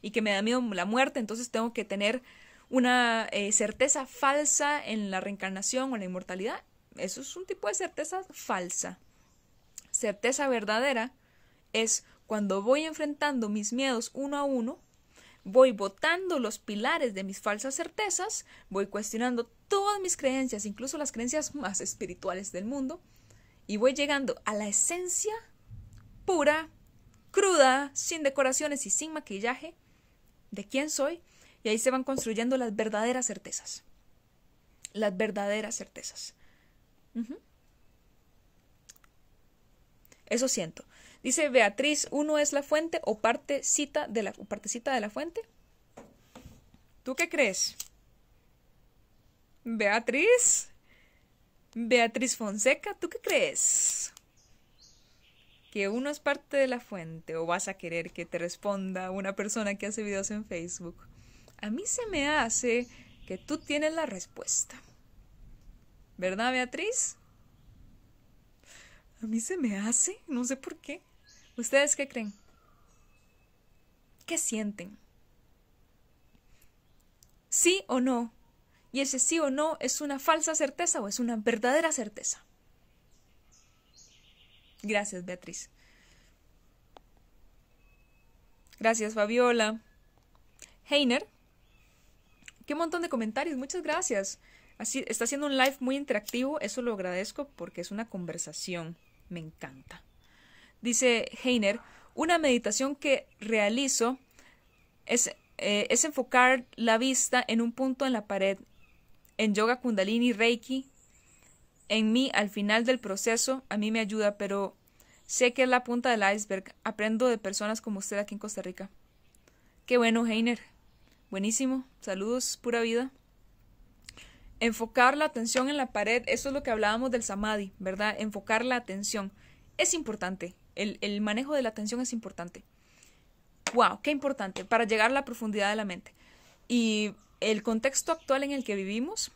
Speaker 1: Y que me da miedo la muerte, entonces tengo que tener una eh, certeza falsa en la reencarnación o la inmortalidad. Eso es un tipo de certeza falsa. Certeza verdadera es cuando voy enfrentando mis miedos uno a uno voy botando los pilares de mis falsas certezas, voy cuestionando todas mis creencias, incluso las creencias más espirituales del mundo, y voy llegando a la esencia pura, cruda, sin decoraciones y sin maquillaje de quién soy, y ahí se van construyendo las verdaderas certezas. Las verdaderas certezas. Eso siento. Dice Beatriz, ¿uno es la fuente o partecita de la, partecita de la fuente? ¿Tú qué crees? Beatriz. Beatriz Fonseca, ¿tú qué crees? ¿Que uno es parte de la fuente o vas a querer que te responda una persona que hace videos en Facebook? A mí se me hace que tú tienes la respuesta. ¿Verdad, Beatriz? A mí se me hace, no sé por qué. ¿Ustedes qué creen? ¿Qué sienten? ¿Sí o no? ¿Y ese sí o no es una falsa certeza o es una verdadera certeza? Gracias, Beatriz. Gracias, Fabiola. Heiner. Qué montón de comentarios. Muchas gracias. Así, está haciendo un live muy interactivo. Eso lo agradezco porque es una conversación. Me encanta. Dice Heiner, una meditación que realizo es, eh, es enfocar la vista en un punto en la pared. En yoga kundalini reiki, en mí al final del proceso, a mí me ayuda, pero sé que es la punta del iceberg. Aprendo de personas como usted aquí en Costa Rica. Qué bueno, Heiner. Buenísimo. Saludos, pura vida. Enfocar la atención en la pared, eso es lo que hablábamos del samadhi, ¿verdad? Enfocar la atención. Es importante. El, manejo de la atención es importante. ¡Wow! ¡Qué importante! Para llegar a la profundidad de la mente. Y el contexto actual en el que vivimos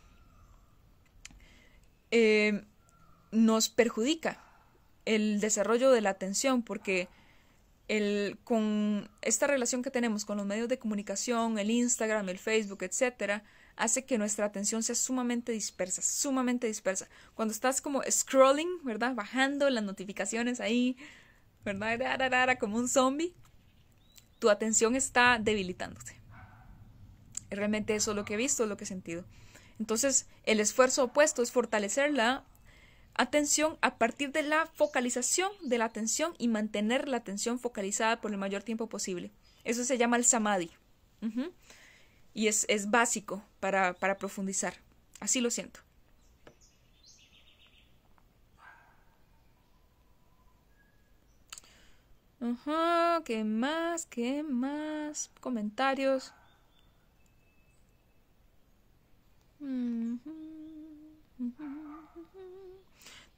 Speaker 1: eh, nos perjudica el desarrollo de la atención porque el, con esta relación que tenemos con los medios de comunicación, el Instagram, el Facebook, etcétera, hace que nuestra atención sea sumamente dispersa, sumamente dispersa. Cuando estás como scrolling, ¿verdad? Bajando las notificaciones ahí, ¿verdad? Como un zombie, tu atención está debilitándose. Realmente eso es lo que he visto, lo que he sentido. Entonces, el esfuerzo opuesto es fortalecer la atención a partir de la focalización de la atención y mantener la atención focalizada por el mayor tiempo posible. Eso se llama el samadhi. Y es, es básico para, para profundizar. Así lo siento. Ajá, ¿qué más? ¿Qué más? Comentarios.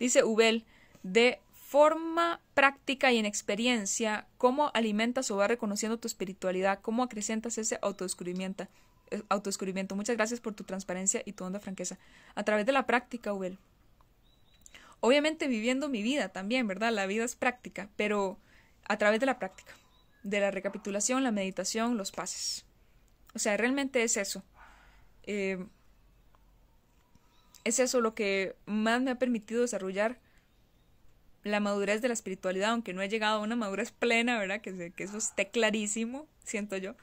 Speaker 1: Dice Ubel, de forma práctica y en experiencia, ¿cómo alimentas o vas reconociendo tu espiritualidad? ¿Cómo acrecentas ese autodescubrimiento? Autodescubrimiento. Muchas gracias por tu transparencia y tu honda franqueza. A través de la práctica, Ubel. Obviamente viviendo mi vida también, ¿verdad? La vida es práctica, pero a través de la práctica, de la recapitulación, la meditación, los pases. O sea, realmente es eso. Eh, es eso lo que más me ha permitido desarrollar la madurez de la espiritualidad, aunque no he llegado a una madurez plena, ¿verdad? Que, que eso esté clarísimo, siento yo.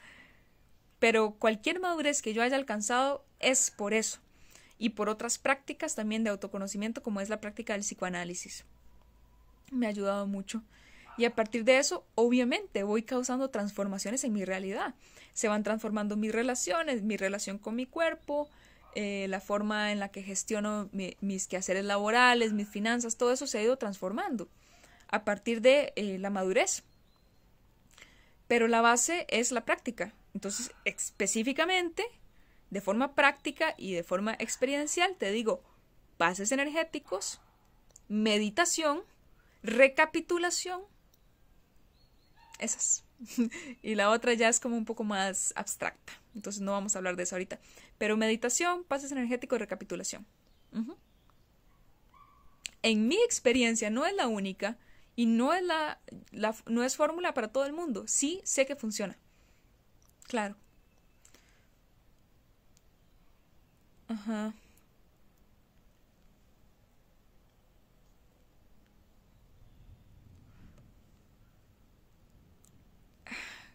Speaker 1: Pero cualquier madurez que yo haya alcanzado es por eso. Y por otras prácticas también de autoconocimiento, como es la práctica del psicoanálisis. Me ha ayudado mucho. Y a partir de eso, obviamente, voy causando transformaciones en mi realidad. Se van transformando mis relaciones, mi relación con mi cuerpo, eh, la forma en la que gestiono mis quehaceres laborales, mis finanzas, todo eso se ha ido transformando a partir de eh, la madurez. Pero la base es la práctica. Entonces, específicamente, de forma práctica y de forma experiencial, te digo, bases energéticos, meditación, recapitulación esas. y la otra ya es como un poco más abstracta. Entonces no vamos a hablar de eso ahorita. Pero meditación, pases energéticos, recapitulación. en mi experiencia no es la única y no es la, la no es fórmula para todo el mundo. Sí sé que funciona. Claro. Ajá.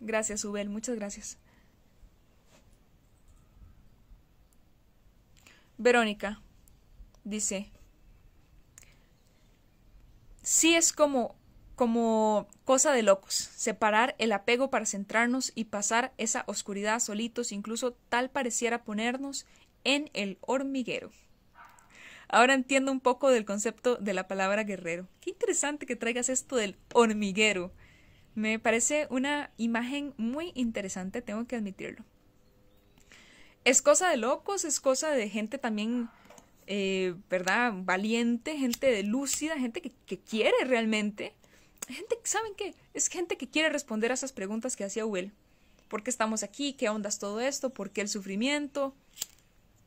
Speaker 1: Gracias, Ubel, muchas gracias. Verónica dice, sí es como como cosa de locos, separar el apego para centrarnos y pasar esa oscuridad solitos, incluso tal pareciera ponernos en el hormiguero. Ahora entiendo un poco del concepto de la palabra guerrero. Qué interesante que traigas esto del hormiguero. Me parece una imagen muy interesante, tengo que admitirlo. Es cosa de locos, es cosa de gente también, eh, ¿verdad? Valiente, gente de lúcida, gente que, quiere realmente. Gente, ¿saben qué? Es gente que quiere responder a esas preguntas que hacía Will. ¿Por qué estamos aquí? ¿Qué onda todo esto? ¿Por qué el sufrimiento?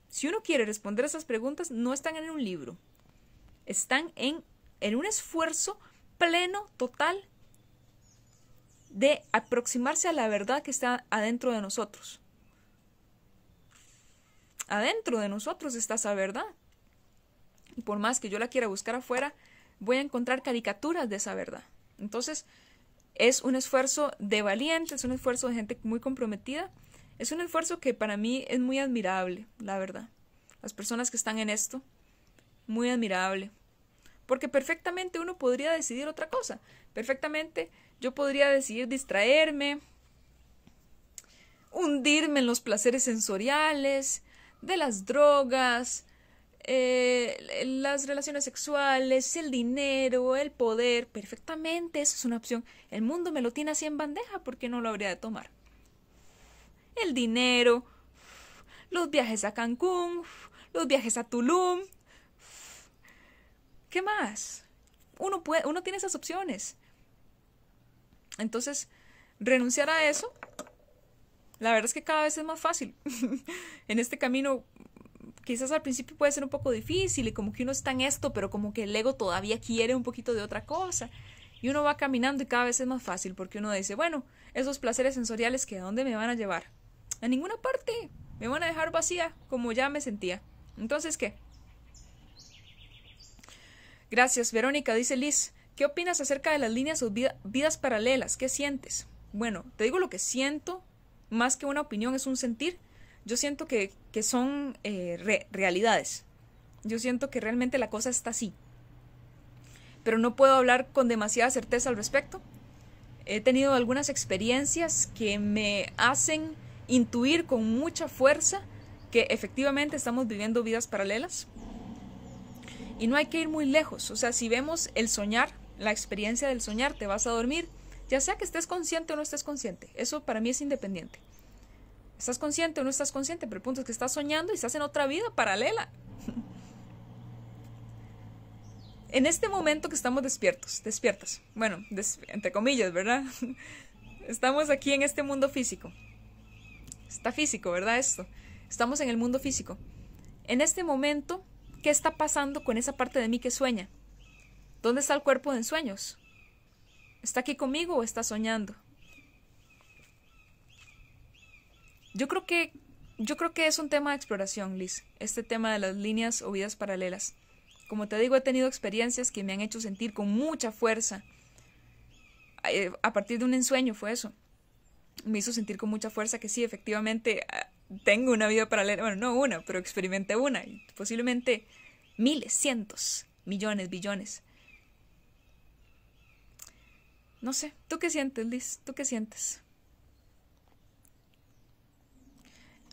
Speaker 1: Si uno quiere responder a esas preguntas, no están en un libro. Están en, en un esfuerzo pleno, total, de aproximarse a la verdad que está adentro de nosotros adentro de nosotros está esa verdad. Y por más que yo la quiera buscar afuera, voy a encontrar caricaturas de esa verdad. Entonces, es un esfuerzo de valientes, es un esfuerzo de gente muy comprometida, es un esfuerzo que para mí es muy admirable, la verdad. Las personas que están en esto, muy admirable. Porque perfectamente uno podría decidir otra cosa. Perfectamente yo podría decidir distraerme, hundirme en los placeres sensoriales, de las drogas, eh, las relaciones sexuales, el dinero, el poder, perfectamente, eso es una opción. El mundo me lo tiene así en bandeja, ¿por qué no lo habría de tomar? El dinero, los viajes a Cancún, los viajes a Tulum. ¿Qué más? Uno, puede, uno tiene esas opciones. Entonces, renunciar a eso la verdad es que cada vez es más fácil. en este camino quizás al principio puede ser un poco difícil y como que uno está en esto, pero como que el ego todavía quiere un poquito de otra cosa. Y uno va caminando y cada vez es más fácil porque uno dice, bueno, esos placeres sensoriales que a dónde me van a llevar? A ninguna parte. Me van a dejar vacía como ya me sentía. Entonces, ¿qué? Gracias, Verónica, dice Liz. ¿Qué opinas acerca de las líneas o vidas paralelas? ¿Qué sientes? Bueno, te digo lo que siento más que una opinión, es un sentir. Yo siento que, son eh, realidades. Yo siento que realmente la cosa está así. Pero no puedo hablar con demasiada certeza al respecto. He tenido algunas experiencias que me hacen intuir con mucha fuerza que efectivamente estamos viviendo vidas paralelas. Y no hay que ir muy lejos. O sea, si vemos el soñar, la experiencia del soñar, te vas a dormir ya sea que estés consciente o no estés consciente. Eso para mí es independiente. Estás consciente o no estás consciente, pero el punto es que estás soñando y estás en otra vida paralela. en este momento que estamos despiertos, despiertas, bueno, entre comillas, ¿verdad? estamos aquí en este mundo físico. Está físico, ¿verdad? Esto. Estamos en el mundo físico. En este momento, ¿qué está pasando con esa parte de mí que sueña? ¿Dónde está el cuerpo de sueños? ¿Está aquí conmigo o está soñando? Yo creo que yo creo que es un tema de exploración, Liz, este tema de las líneas o vidas paralelas. Como te digo, he tenido experiencias que me han hecho sentir con mucha fuerza. Eh, a partir de un ensueño fue eso. Me hizo sentir con mucha fuerza que sí, efectivamente, ah, tengo una vida paralela. Bueno, no una, pero experimenté una. Posiblemente miles, cientos, millones, billones. No sé, ¿tú qué sientes, Liz? ¿Tú qué sientes?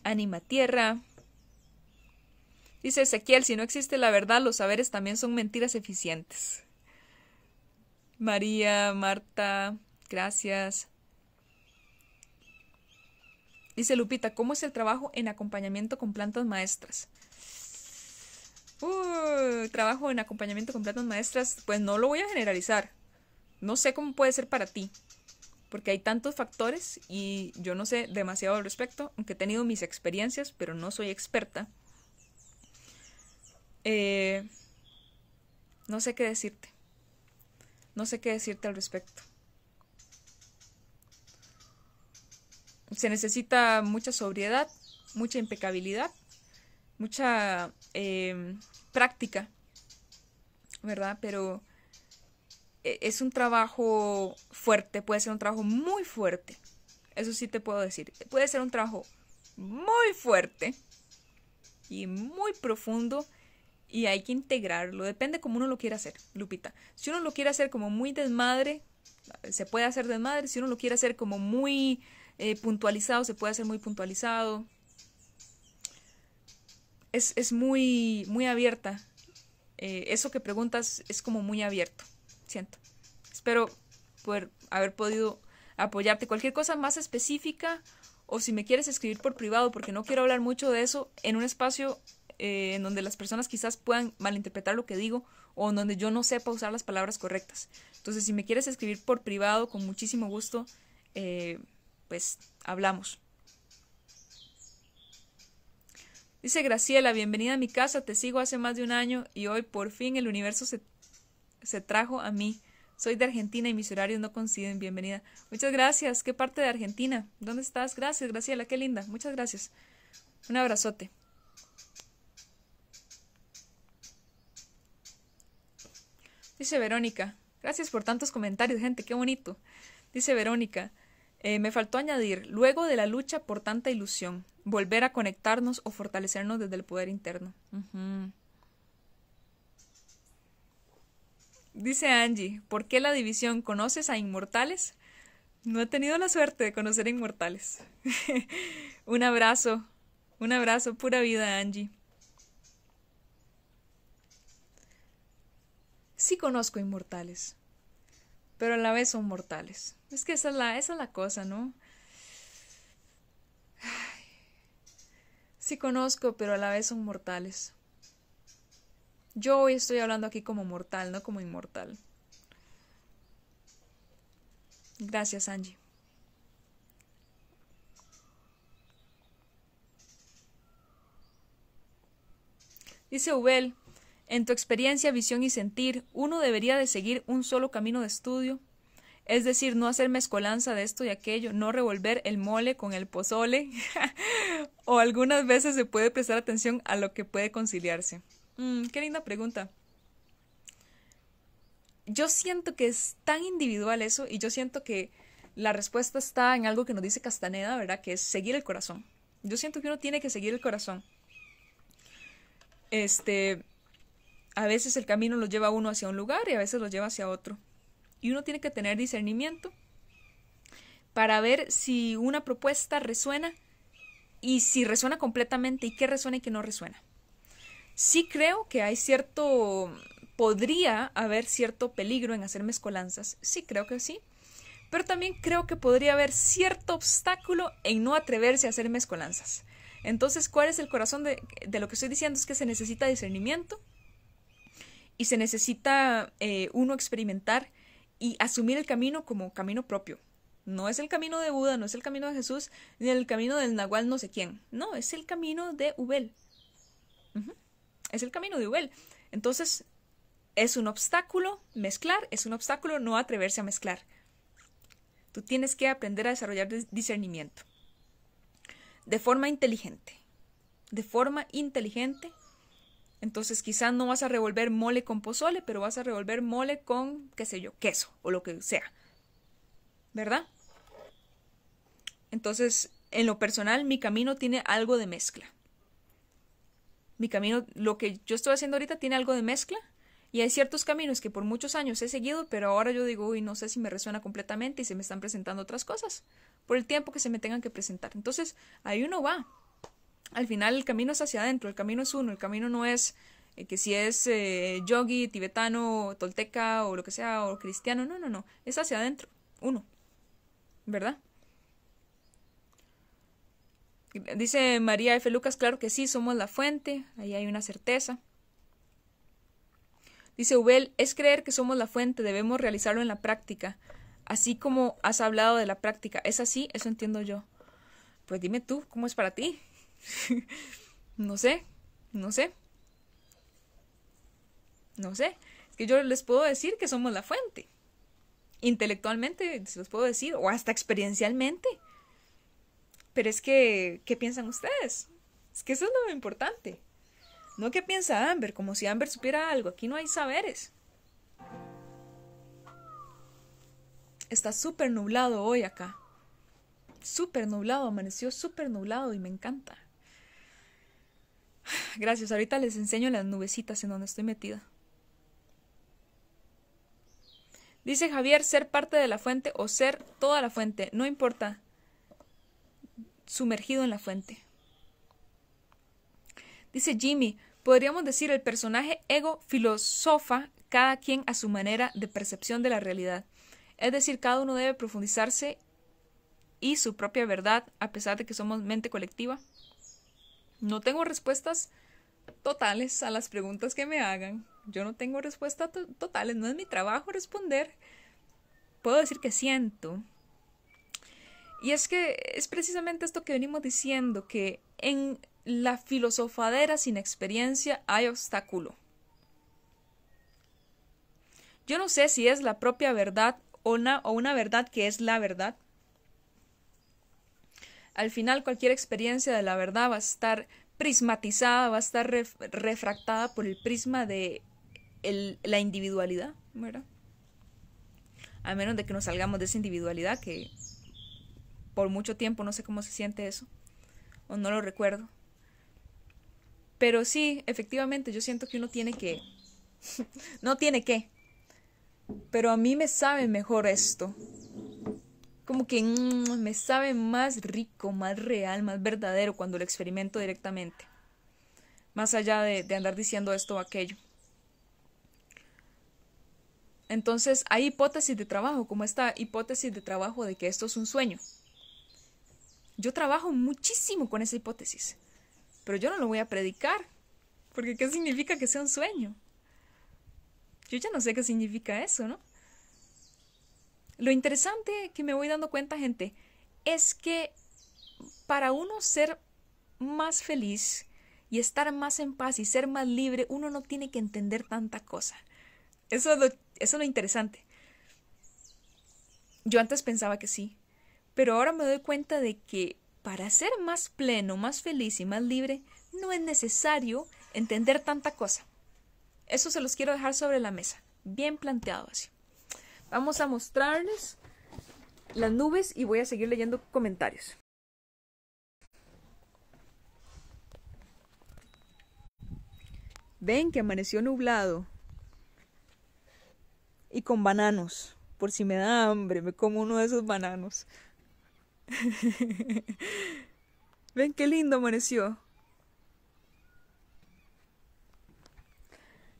Speaker 1: Anima tierra. Dice Ezequiel, si no existe la verdad, los saberes también son mentiras eficientes. María, Marta, gracias. Dice Lupita, ¿cómo es el trabajo en acompañamiento con plantas maestras? Uh, trabajo en acompañamiento con plantas maestras, pues no lo voy a generalizar. No sé cómo puede ser para ti, porque hay tantos factores y yo no sé demasiado al respecto, aunque he tenido mis experiencias, pero no soy experta. Eh, No sé qué decirte. No sé qué decirte al respecto. Se necesita mucha sobriedad, mucha impecabilidad, mucha eh, práctica, ¿verdad? Pero es un trabajo fuerte, puede ser un trabajo muy fuerte. Eso sí te puedo decir. Puede ser un trabajo muy fuerte y muy profundo y hay que integrarlo. Depende como uno lo quiera hacer, Lupita. Si uno lo quiere hacer como muy desmadre, se puede hacer desmadre. Si uno lo quiere hacer como muy eh, puntualizado, se puede hacer muy puntualizado. Es, es muy, muy abierta. Eh, eso que preguntas es como muy abierto, siento. Espero poder haber podido apoyarte. Cualquier cosa más específica o si me quieres escribir por privado, porque no quiero hablar mucho de eso en un espacio eh, en donde las personas quizás puedan malinterpretar lo que digo o en donde yo no sepa usar las palabras correctas. Entonces, si me quieres escribir por privado, con muchísimo gusto, eh, pues hablamos. Dice Graciela, bienvenida a mi casa, te sigo hace más de un año y hoy por fin el universo se, se trajo a mí. Soy de Argentina y mis horarios no coinciden. Bienvenida. Muchas gracias. ¿Qué parte de Argentina? ¿Dónde estás? Gracias, Graciela. Qué linda. Muchas gracias. Un abrazote. Dice Verónica. Gracias por tantos comentarios, gente. Qué bonito. Dice Verónica. Eh, me faltó añadir, luego de la lucha por tanta ilusión, volver a conectarnos o fortalecernos desde el poder interno. Dice Angie, ¿por qué la división? ¿Conoces a inmortales? No he tenido la suerte de conocer a inmortales. un abrazo, un abrazo, pura vida, Angie. Sí conozco inmortales, pero a la vez son mortales. Es que esa es la, esa es la cosa, ¿no? Sí conozco, pero a la vez son mortales. Yo hoy estoy hablando aquí como mortal, no como inmortal. Gracias, Angie. Dice Ubel, en tu experiencia, visión y sentir, uno debería de seguir un solo camino de estudio, es decir, no hacer mezcolanza de esto y aquello, no revolver el mole con el pozole, o algunas veces se puede prestar atención a lo que puede conciliarse. Mm, qué linda pregunta. Yo siento que es tan individual eso y yo siento que la respuesta está en algo que nos dice Castaneda, ¿verdad? Que es seguir el corazón. Yo siento que uno tiene que seguir el corazón. Este, a veces el camino lo lleva uno hacia un lugar y a veces lo lleva hacia otro. Y uno tiene que tener discernimiento para ver si una propuesta resuena y si resuena completamente y qué resuena y qué no resuena sí creo que hay cierto, podría haber cierto peligro en hacer mezcolanzas, sí creo que sí, pero también creo que podría haber cierto obstáculo en no atreverse a hacer mezcolanzas. Entonces, ¿cuál es el corazón de, lo que estoy diciendo? Es que se necesita discernimiento y se necesita eh, uno experimentar y asumir el camino como camino propio. No es el camino de Buda, no es el camino de Jesús, ni el camino del Nahual no sé quién. No, es el camino de Ubel. Es el camino de Ubel. Entonces, es un obstáculo mezclar, es un obstáculo no atreverse a mezclar. Tú tienes que aprender a desarrollar discernimiento. De forma inteligente. De forma inteligente. Entonces quizás no vas a revolver mole con pozole, pero vas a revolver mole con, qué sé yo, queso o lo que sea. ¿Verdad? Entonces, en lo personal, mi camino tiene algo de mezcla mi camino, lo que yo estoy haciendo ahorita tiene algo de mezcla y hay ciertos caminos que por muchos años he seguido, pero ahora yo digo, uy, no sé si me resuena completamente y se me están presentando otras cosas por el tiempo que se me tengan que presentar. Entonces, ahí uno va. Al final el camino es hacia adentro, el camino es uno, el camino no es eh, que si es eh, yogi, tibetano, tolteca o lo que sea, o cristiano, no, no, no, es hacia adentro, uno, ¿verdad? Dice María F. Lucas, claro que sí, somos la fuente, ahí hay una certeza. Dice Ubel, es creer que somos la fuente, debemos realizarlo en la práctica, así como has hablado de la práctica. ¿Es así? Eso entiendo yo. Pues dime tú, ¿cómo es para ti? no sé, no sé. No sé. Que yo les puedo decir que somos la fuente. Intelectualmente se los puedo decir, o hasta experiencialmente. Pero es que, ¿qué piensan ustedes? Es que eso es lo importante. No qué piensa Amber, como si Amber supiera algo. Aquí no hay saberes. Está súper nublado hoy acá. Súper nublado, amaneció súper nublado y me encanta. Gracias, ahorita les enseño las nubecitas en donde estoy metida. Dice Javier, ser parte de la fuente o ser toda la fuente, no importa. Sumergido en la fuente. Dice Jimmy, podríamos decir el personaje ego filosofa cada quien a su manera de percepción de la realidad. Es decir, cada uno debe profundizarse y su propia verdad, a pesar de que somos mente colectiva. No tengo respuestas totales a las preguntas que me hagan. Yo no tengo respuestas totales, no es mi trabajo responder. Puedo decir que siento. Y es que es precisamente esto que venimos diciendo, que en la filosofadera sin experiencia hay obstáculo. Yo no sé si es la propia verdad o una, o una verdad que es la verdad. Al final cualquier experiencia de la verdad va a estar prismatizada, va a estar refractada por el prisma de la individualidad. A menos de que nos salgamos de esa individualidad que por mucho tiempo no sé cómo se siente eso, o no lo recuerdo. Pero sí, efectivamente, yo siento que uno tiene que... no tiene que, pero a mí me sabe mejor esto. Como que mm, me sabe más rico, más real, más verdadero cuando lo experimento directamente. Más allá de, de andar diciendo esto o aquello. Entonces hay hipótesis de trabajo, como esta hipótesis de trabajo de que esto es un sueño. Yo trabajo muchísimo con esa hipótesis, pero yo no lo voy a predicar, porque ¿qué significa que sea un sueño? Yo ya no sé qué significa eso, ¿no? Lo interesante que me voy dando cuenta, gente, es que para uno ser más feliz y estar más en paz y ser más libre, uno no tiene que entender tanta cosa. Eso es lo, eso es lo interesante. Yo antes pensaba que sí, pero ahora me doy cuenta de que para ser más pleno, más feliz y más libre, no es necesario entender tanta cosa. Eso se los quiero dejar sobre la mesa, bien planteado así. Vamos a mostrarles las nubes y voy a seguir leyendo comentarios. Ven que amaneció nublado y con bananos. Por si me da hambre, me como uno de esos bananos. Ven qué lindo amaneció.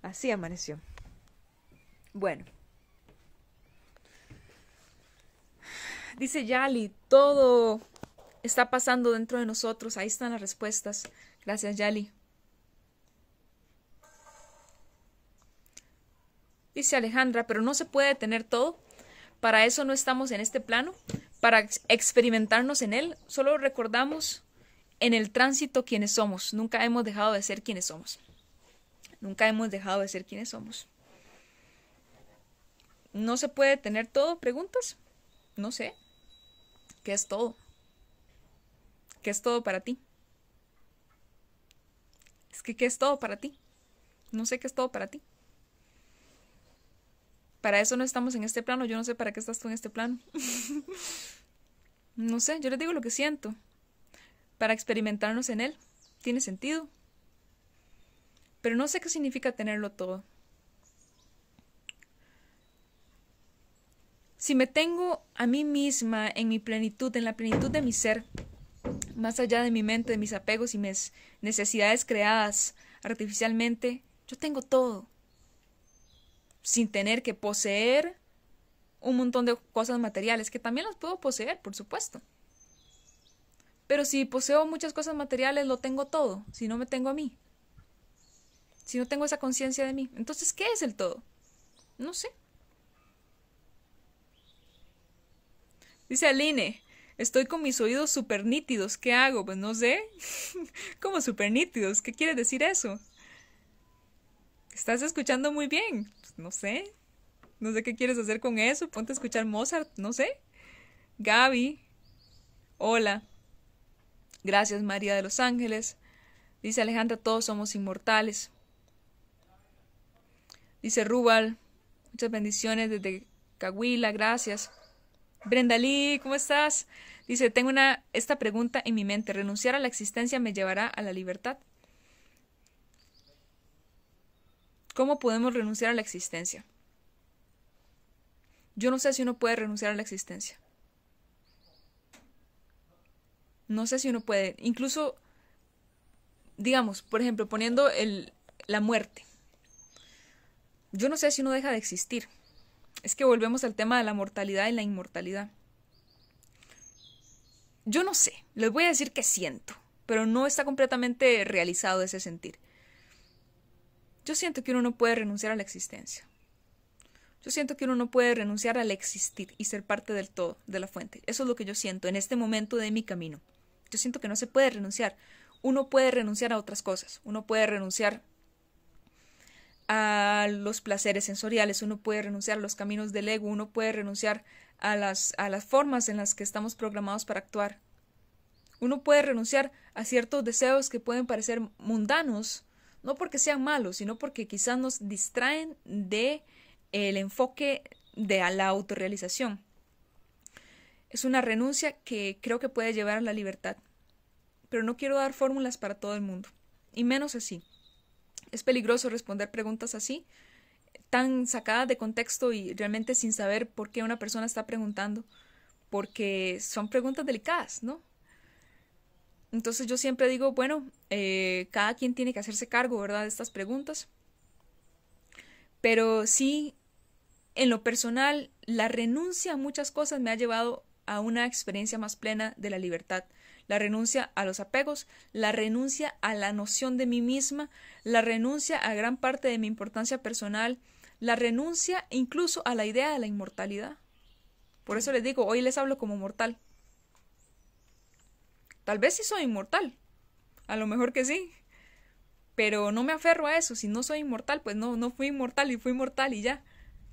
Speaker 1: Así amaneció. Bueno. Dice Yali, todo está pasando dentro de nosotros. Ahí están las respuestas. Gracias, Yali. Dice Alejandra, pero no se puede tener todo. Para eso no estamos en este plano, para experimentarnos en él. Solo recordamos en el tránsito quienes somos. Nunca hemos dejado de ser quienes somos. Nunca hemos dejado de ser quienes somos. ¿No se puede tener todo? ¿Preguntas? No sé. ¿Qué es todo? ¿Qué es todo para ti? Es que ¿qué es todo para ti? No sé qué es todo para ti. Para eso no estamos en este plano. Yo no sé para qué estás tú en este plano. no sé, yo les digo lo que siento. Para experimentarnos en él. ¿Tiene sentido? pero no sé qué significa tenerlo todo. Si me tengo a mí misma en mi plenitud, en la plenitud de mi ser, más allá de mi mente, de mis apegos y mis necesidades creadas artificialmente, yo tengo todo. Sin tener que poseer un montón de cosas materiales, que también las puedo poseer, por supuesto. Pero si poseo muchas cosas materiales, lo tengo todo, si no me tengo a mí si no tengo esa conciencia de mí? Entonces, ¿qué es el todo? No sé. Dice Aline, estoy con mis oídos súper nítidos, ¿qué hago? Pues no sé. ¿Cómo súper nítidos? ¿Qué quiere decir eso? Estás escuchando muy bien. No sé. No sé qué quieres hacer con eso. Ponte a escuchar Mozart. No sé. Gaby. Hola. Gracias María de los Ángeles. Dice Alejandra, todos somos inmortales. Dice Rubal, muchas bendiciones desde Cahuila, gracias. Brenda Lee, ¿cómo estás? Dice, tengo una, esta pregunta en mi mente. ¿Renunciar a la existencia me llevará a la libertad? ¿Cómo podemos renunciar a la existencia? Yo no sé si uno puede renunciar a la existencia. No sé si uno puede. Incluso, digamos, por ejemplo, poniendo el, la muerte. Yo no sé si uno deja de existir. Es que volvemos al tema de la mortalidad y la inmortalidad. Yo no sé, les voy a decir que siento, pero no está completamente realizado ese sentir. Yo siento que uno no puede renunciar a la existencia. Yo siento que uno no puede renunciar al existir y ser parte del todo, de la fuente. Eso es lo que yo siento en este momento de mi camino. Yo siento que no se puede renunciar. Uno puede renunciar a otras cosas. Uno puede renunciar a los placeres sensoriales, uno puede renunciar a los caminos del ego, uno puede renunciar a las, a las formas en las que estamos programados para actuar. Uno puede renunciar a ciertos deseos que pueden parecer mundanos, no porque sean malos, sino porque quizás nos distraen de el enfoque de la autorrealización. Es una renuncia que creo que puede llevar a la libertad. Pero no quiero dar fórmulas para todo el mundo, y menos así. Es peligroso responder preguntas así, tan sacadas de contexto y realmente sin saber por qué una persona está preguntando, porque son preguntas delicadas, ¿no? Entonces yo siempre digo, bueno, eh, cada quien tiene que hacerse cargo, ¿verdad?, de estas preguntas. Pero sí, en lo personal, la renuncia a muchas cosas me ha llevado a una experiencia más plena de la libertad. La renuncia a los apegos, la renuncia a la noción de mí misma, la renuncia a gran parte de mi importancia personal, la renuncia incluso a la idea de la inmortalidad. Por eso les digo, hoy les hablo como mortal. Tal vez sí soy inmortal. A lo mejor que sí. Pero no me aferro a eso. Si no soy inmortal, pues no, no fui inmortal y fui inmortal y ya.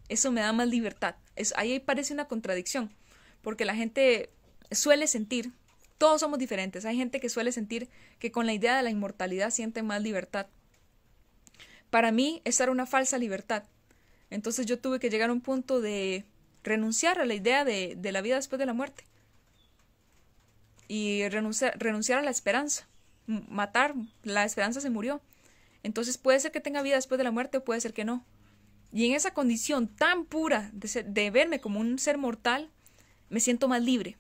Speaker 1: Eso me da más libertad. Ahí parece una contradicción. Porque la gente suele sentir, todos somos diferentes. Hay gente que suele sentir que con la idea de la inmortalidad siente más libertad. Para mí, esa era una falsa libertad. Entonces yo tuve que llegar a un punto de renunciar a la idea de, la vida después de la muerte. Y renunciar, a la esperanza. Matar, la esperanza se murió. Entonces puede ser que tenga vida después de la muerte o puede ser que no. Y en esa condición tan pura de, de verme como un ser mortal, me siento más libre.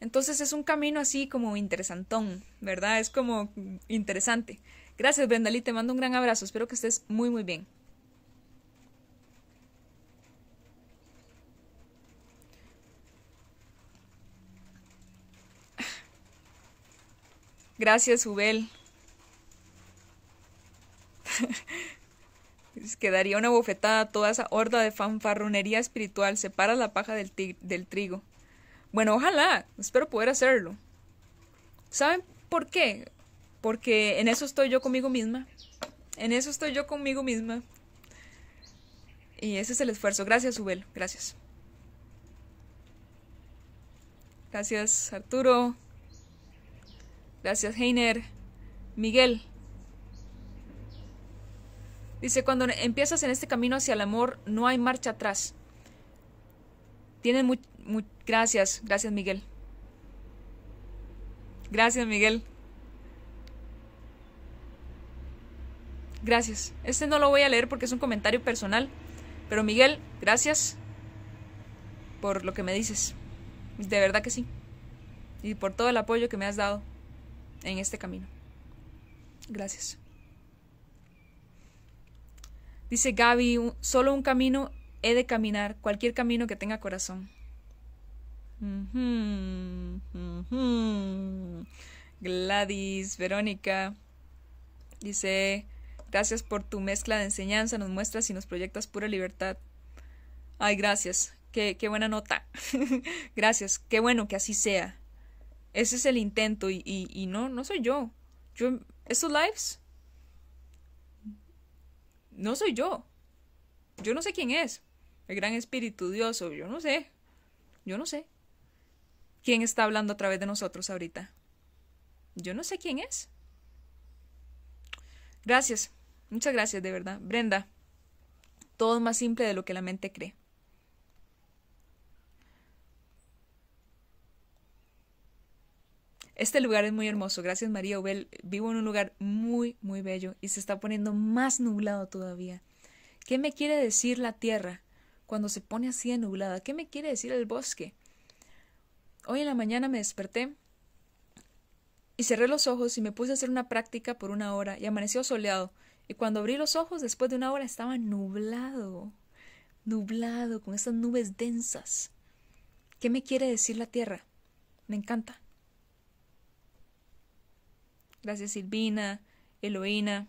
Speaker 1: Entonces es un camino así como interesantón, ¿verdad? Es como interesante. Gracias, Brendalí, te mando un gran abrazo. Espero que estés muy, muy bien. Gracias, Ubel. Quedaría una bofetada a toda esa horda de fanfarronería espiritual. Separa la paja del, del trigo. Bueno, ojalá. Espero poder hacerlo. ¿Saben por qué? Porque en eso estoy yo conmigo misma. En eso estoy yo conmigo misma. Y ese es el esfuerzo. Gracias, Ubel. Gracias. Gracias, Arturo. Gracias, Heiner. Miguel. Dice, cuando empiezas en este camino hacia el amor, no hay marcha atrás. Tienen muy, Gracias, gracias, Miguel. Gracias, Miguel. Gracias. Este no lo voy a leer porque es un comentario personal. Pero Miguel, gracias por lo que me dices. De verdad que sí. Y por todo el apoyo que me has dado en este camino. Gracias. Dice Gaby, solo un camino he de caminar, cualquier camino que tenga corazón. Gladys, Verónica, dice, gracias por tu mezcla de enseñanza, nos muestras y nos proyectas pura libertad. Ay, gracias, qué, qué buena nota. gracias, qué bueno que así sea. Ese es el intento y, y, no, no soy yo. Yo, esos lives no soy yo. Yo no sé quién es. El gran espíritu, Dios, o yo no sé. Yo no sé. ¿Quién está hablando a través de nosotros ahorita? Yo no sé quién es. Gracias. Muchas gracias, de verdad. Brenda, todo es más simple de lo que la mente cree. Este lugar es muy hermoso. Gracias, María Ubel. Vivo en un lugar muy, muy bello y se está poniendo más nublado todavía. ¿Qué me quiere decir la tierra cuando se pone así de nublada? ¿Qué me quiere decir el bosque? Hoy en la mañana me desperté y cerré los ojos y me puse a hacer una práctica por una hora y amaneció soleado. Y cuando abrí los ojos después de una hora estaba nublado, nublado, con estas nubes densas. ¿Qué me quiere decir la tierra? Me encanta. Gracias Silvina, Eloína.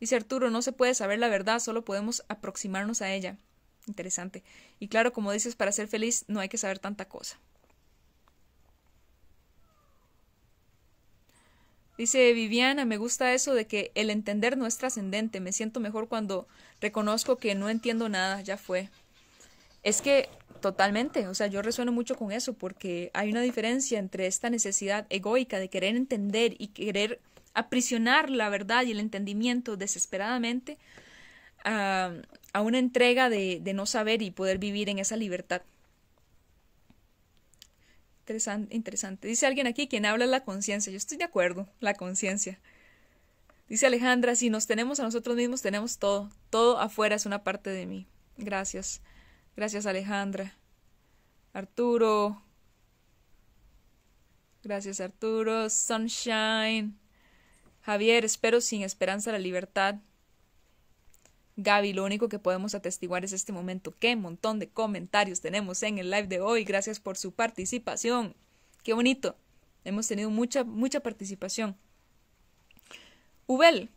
Speaker 1: Dice Arturo, no se puede saber la verdad, solo podemos aproximarnos a ella. Interesante. Y claro, como dices, para ser feliz no hay que saber tanta cosa. Dice Viviana, me gusta eso de que el entender no es trascendente. Me siento mejor cuando reconozco que no entiendo nada, ya fue. Es que totalmente, o sea, yo resueno mucho con eso porque hay una diferencia entre esta necesidad egoica de querer entender y querer aprisionar la verdad y el entendimiento desesperadamente a, una entrega de no saber y poder vivir en esa libertad. Interesante, Dice alguien aquí, quien habla es la conciencia. Yo estoy de acuerdo, la conciencia. Dice Alejandra, si nos tenemos a nosotros mismos, tenemos todo. Todo afuera es una parte de mí. Gracias. Gracias, Alejandra. Arturo. Gracias, Arturo. Sunshine. Javier, espero sin esperanza la libertad. Gaby, lo único que podemos atestiguar es este momento. Qué montón de comentarios tenemos en el live de hoy. Gracias por su participación. Qué bonito. Hemos tenido mucha, mucha participación. Ubel,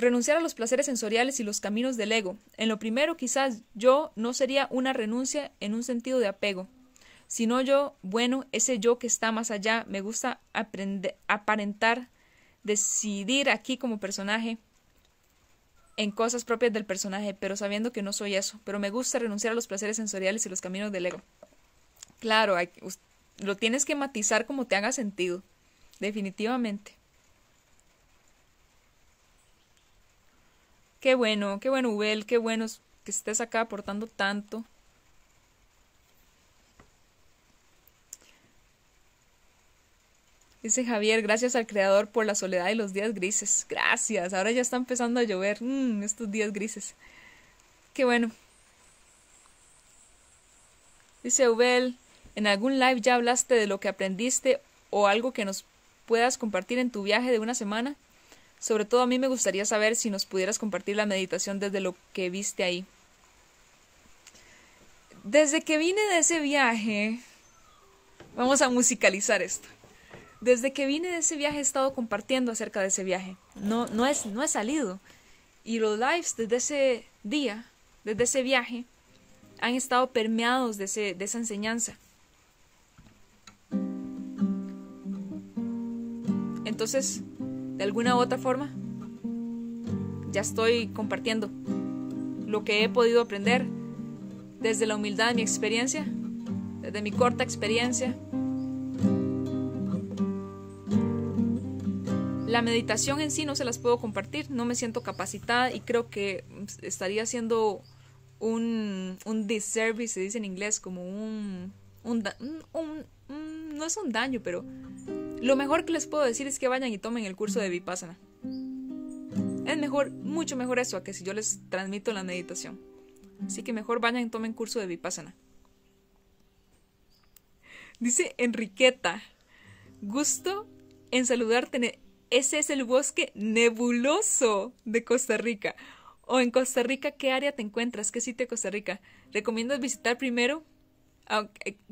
Speaker 1: renunciar a los placeres sensoriales y los caminos del ego. En lo primero, quizás yo no sería una renuncia en un sentido de apego, sino yo, bueno, ese yo que está más allá, me gusta aprender, aparentar, decidir aquí como personaje, en cosas propias del personaje, pero sabiendo que no soy eso. Pero me gusta renunciar a los placeres sensoriales y los caminos del ego. Claro, lo tienes que matizar como te haga sentido. Definitivamente. Qué bueno, qué bueno, Ubel, qué bueno que estés acá aportando tanto. Dice Javier, gracias al Creador por la soledad y los días grises. Gracias, ahora ya está empezando a llover mm, estos días grises. Qué bueno. Dice Ubel, ¿en algún live ya hablaste de lo que aprendiste o algo que nos puedas compartir en tu viaje de una semana? Sobre todo a mí me gustaría saber si nos pudieras compartir la meditación desde lo que viste ahí. Desde que vine de ese viaje, vamos a musicalizar esto. Desde que vine de ese viaje he estado compartiendo acerca de ese viaje. No, no, es, no he salido. Y los lives desde ese día, desde ese viaje, han estado permeados de, ese, de esa enseñanza. Entonces, de alguna u otra forma, ya estoy compartiendo lo que he podido aprender desde la humildad de mi experiencia, desde mi corta experiencia, La meditación en sí no se las puedo compartir, no me siento capacitada y creo que estaría haciendo un, un disservice, se dice en inglés, como un, un, No es un daño, pero lo mejor que les puedo decir es que vayan y tomen el curso de Vipassana. Es mejor, mucho mejor eso a que si yo les transmito la meditación. Así que mejor vayan y tomen curso de Vipassana. Dice Enriqueta, gusto en saludarte ese es el bosque nebuloso de Costa Rica. O en Costa Rica, ¿qué área te encuentras? ¿Qué sitio de Costa Rica? ¿Recomiendas visitar primero?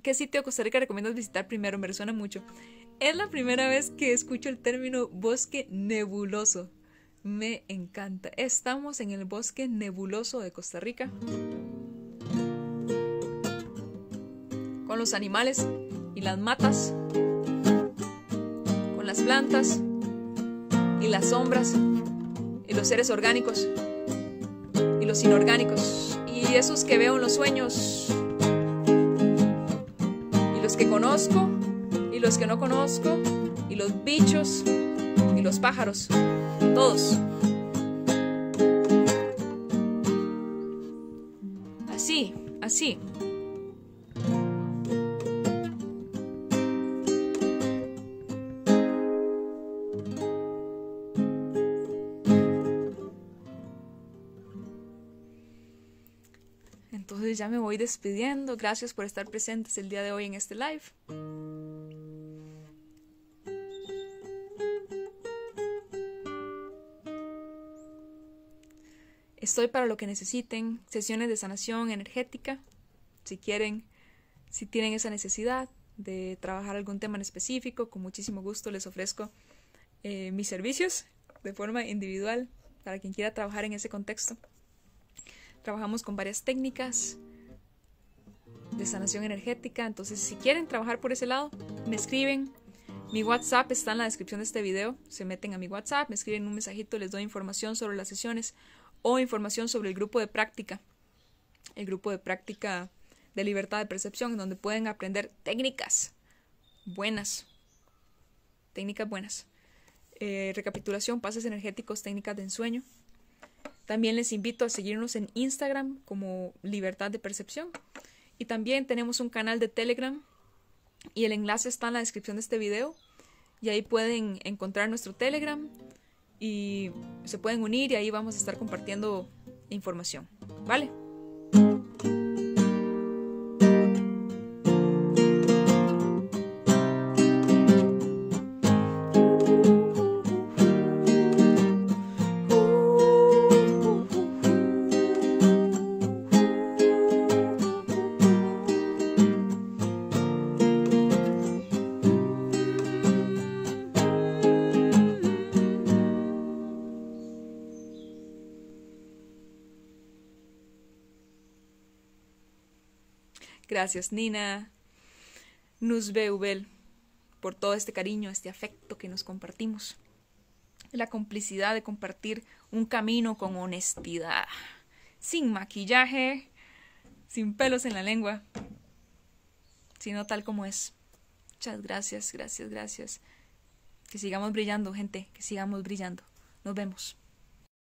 Speaker 1: ¿Qué sitio de Costa Rica recomiendas visitar primero? Me resuena mucho. Es la primera vez que escucho el término bosque nebuloso. Me encanta. Estamos en el bosque nebuloso de Costa Rica. Con los animales y las matas. Con las plantas y las sombras y los seres orgánicos los inorgánicos y esos que veo en los sueños y los que conozco y los que no conozco y los bichos y los pájaros, todos. Así, así. Entonces ya me voy despidiendo. Gracias por estar presentes el día de hoy en este live. Estoy para lo que necesiten, sesiones de sanación energética, si quieren, si tienen esa necesidad de trabajar algún tema en específico, con muchísimo gusto les ofrezco eh, mis servicios de forma individual para quien quiera trabajar en ese contexto. Trabajamos con varias técnicas de sanación energética, entonces si quieren trabajar por ese lado, me escriben. Mi WhatsApp está en la descripción de este video. Se meten a mi WhatsApp, me escriben un mensajito, les doy información sobre las sesiones o información sobre el grupo de práctica. El grupo de práctica de libertad de percepción, en donde pueden aprender técnicas buenas. Técnicas buenas. Eh, recapitulación, pases energéticos, técnicas de ensueño. También les invito a seguirnos en Instagram como Libertad de Percepción. Y también tenemos un canal de Telegram y el enlace está en la descripción de este video. Y ahí pueden encontrar nuestro Telegram y se pueden unir y ahí vamos a estar compartiendo información. ¿Vale? Gracias Nina, Nusbeubel, por todo este cariño, este afecto que nos compartimos. La complicidad de compartir un camino con honestidad, sin maquillaje, sin pelos en la lengua, sino tal como es. Muchas gracias, gracias, gracias. Que sigamos brillando, gente, que sigamos brillando. Nos vemos.